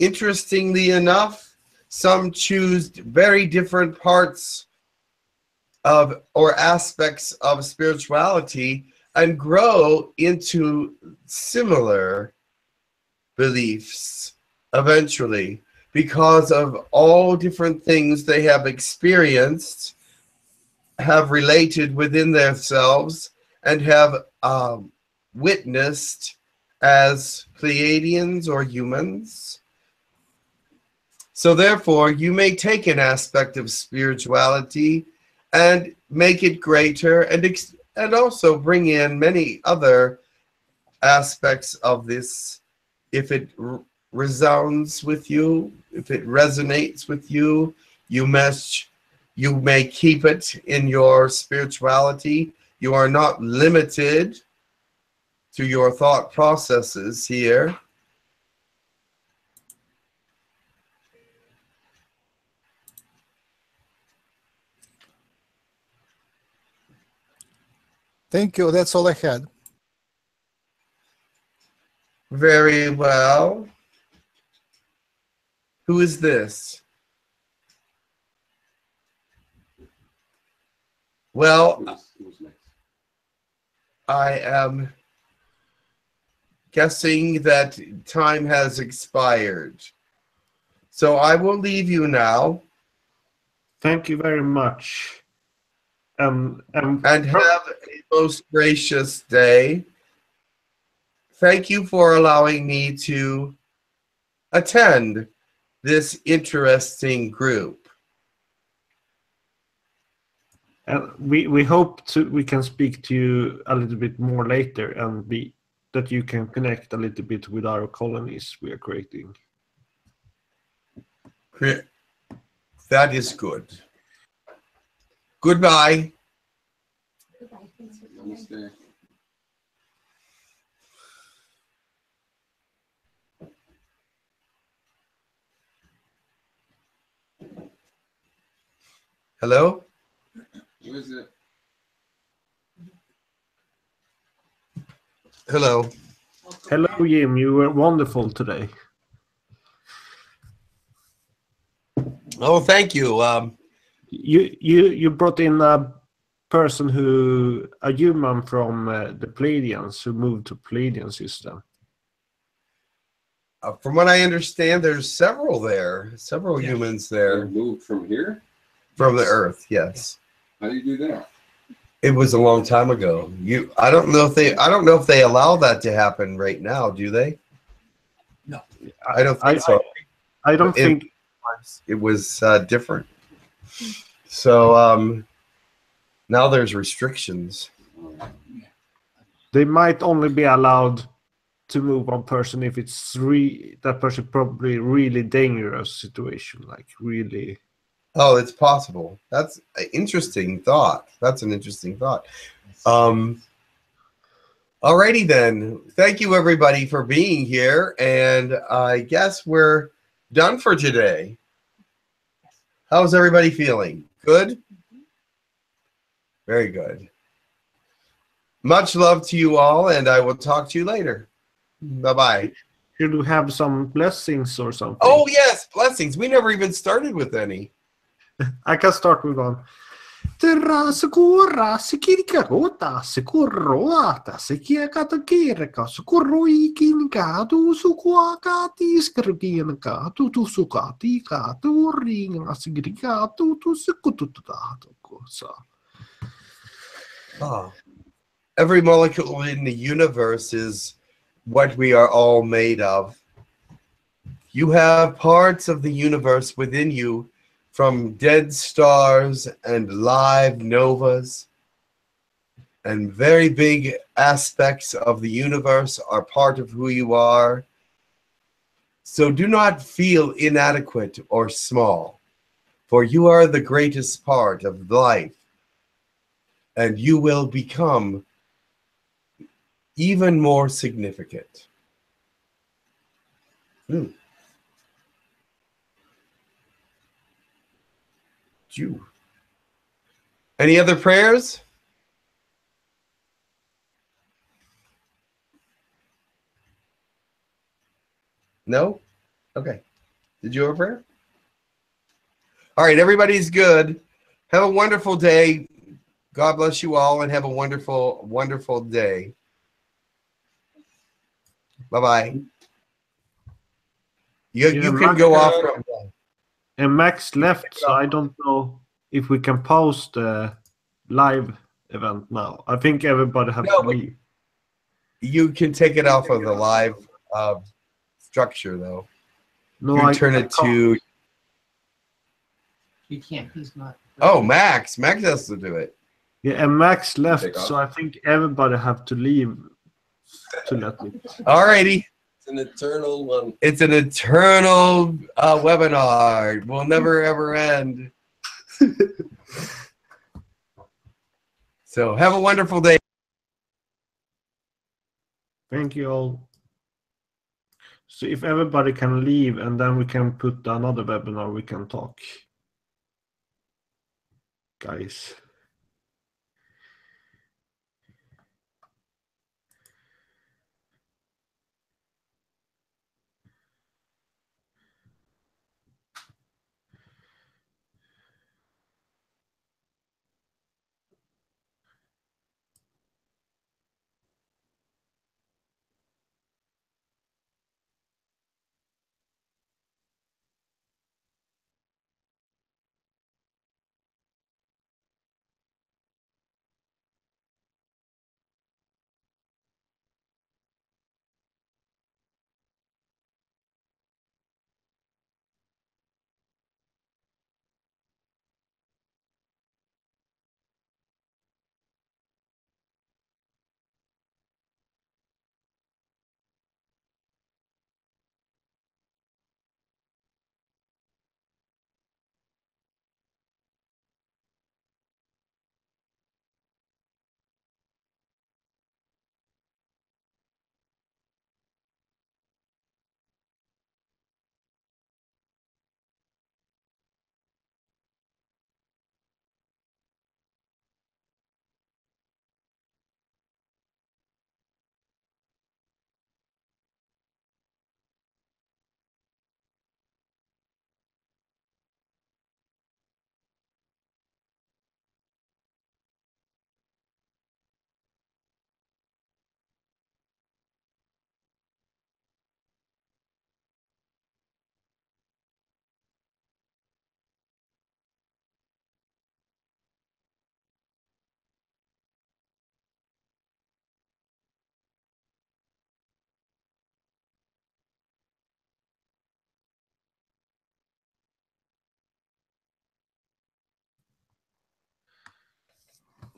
Interestingly enough, some choose very different parts of or aspects of spirituality and grow into similar beliefs eventually because of all different things they have experienced have related within themselves and have um, witnessed as Pleiadians or humans. So, therefore, you may take an aspect of spirituality and make it greater and, and also bring in many other aspects of this if it resounds with you, if it resonates with you, you must you may keep it in your spirituality. You are not limited to your thought processes here.
Thank you. That's all I had.
Very well. Who is this? Well, I am guessing that time has expired. So I will leave you now
Thank you very much. Um, um,
and have a most gracious day. Thank you for allowing me to attend this interesting group.
And we we hope to we can speak to you a little bit more later and be that you can connect a little bit with our colonies we are creating.
That is good. Goodbye. Hello?
Who is it?
Hello.
Hello, Jim. You were wonderful today.
Oh, thank you. Um,
You you you brought in a person who a human from uh, the Pleiadians who moved to Pleiadian system.
uh, from what I understand, there's several there, several humans there
Moved from here?
From the Earth. Yes,
How do you do that?
it was a long time ago. You, I don't know if they, I don't know if they allow that to happen right now. Do they?
No.
I don't think
I-
so.
I don't
It-
think
it was uh, different. So um, now there's restrictions.
they might only be allowed to move one person if it's re that person probably really dangerous situation, like really.
Oh, it's possible. That's an interesting thought. That's an interesting thought. Um, alrighty then. Thank you everybody for being here, and I guess we're done for today. How's everybody feeling? Good. Very good. Much love to you all, and I will talk to you later. Bye bye.
Should we have some blessings or something?
Oh yes, blessings. We never even started with any.
I can start with one. Terra secura, sikirika rota, sekurroata, sekiakata kirka, sukurroi kinkatu, sukuakati, skirkinkatu, tu sukati katu, ringa sigirikatu, tu sikututatu kosa.
Ah. Every molecule in the universe is what we are all made of. You have parts of the universe within you from dead stars and live novas. And very big aspects of the universe are part of who you are. So do not feel inadequate or small, for you are the greatest part of life and you will become even more significant. Hmm. Jew. Any other prayers? No? Okay. Did you have a prayer? All right, everybody's good. Have a wonderful day. God bless you all and have a wonderful, wonderful day. Bye bye. You, you can go off from
And Max left, so I don't know if we can post the live event now. I think everybody has
No,
to leave.
you can take it off of the live uh, structure though.
No,
you
I-
turn
I
it to
You can't, he's not.
oh Max. Max has to do it.
Yeah, and Max left, so I think everybody have to leave to let me.
Alrighty.
It's an eternal one.
It's an eternal uh, webinar. Will never ever end. so have a wonderful day.
Thank you all. So if everybody can leave and then we can put another webinar, we can talk. Guys.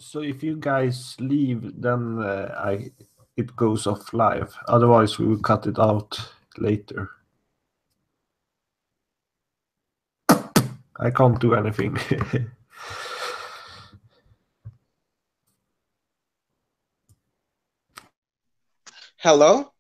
So if you guys leave, then uh, I it goes off live. Otherwise, we will cut it out later. I can't do anything.
Hello?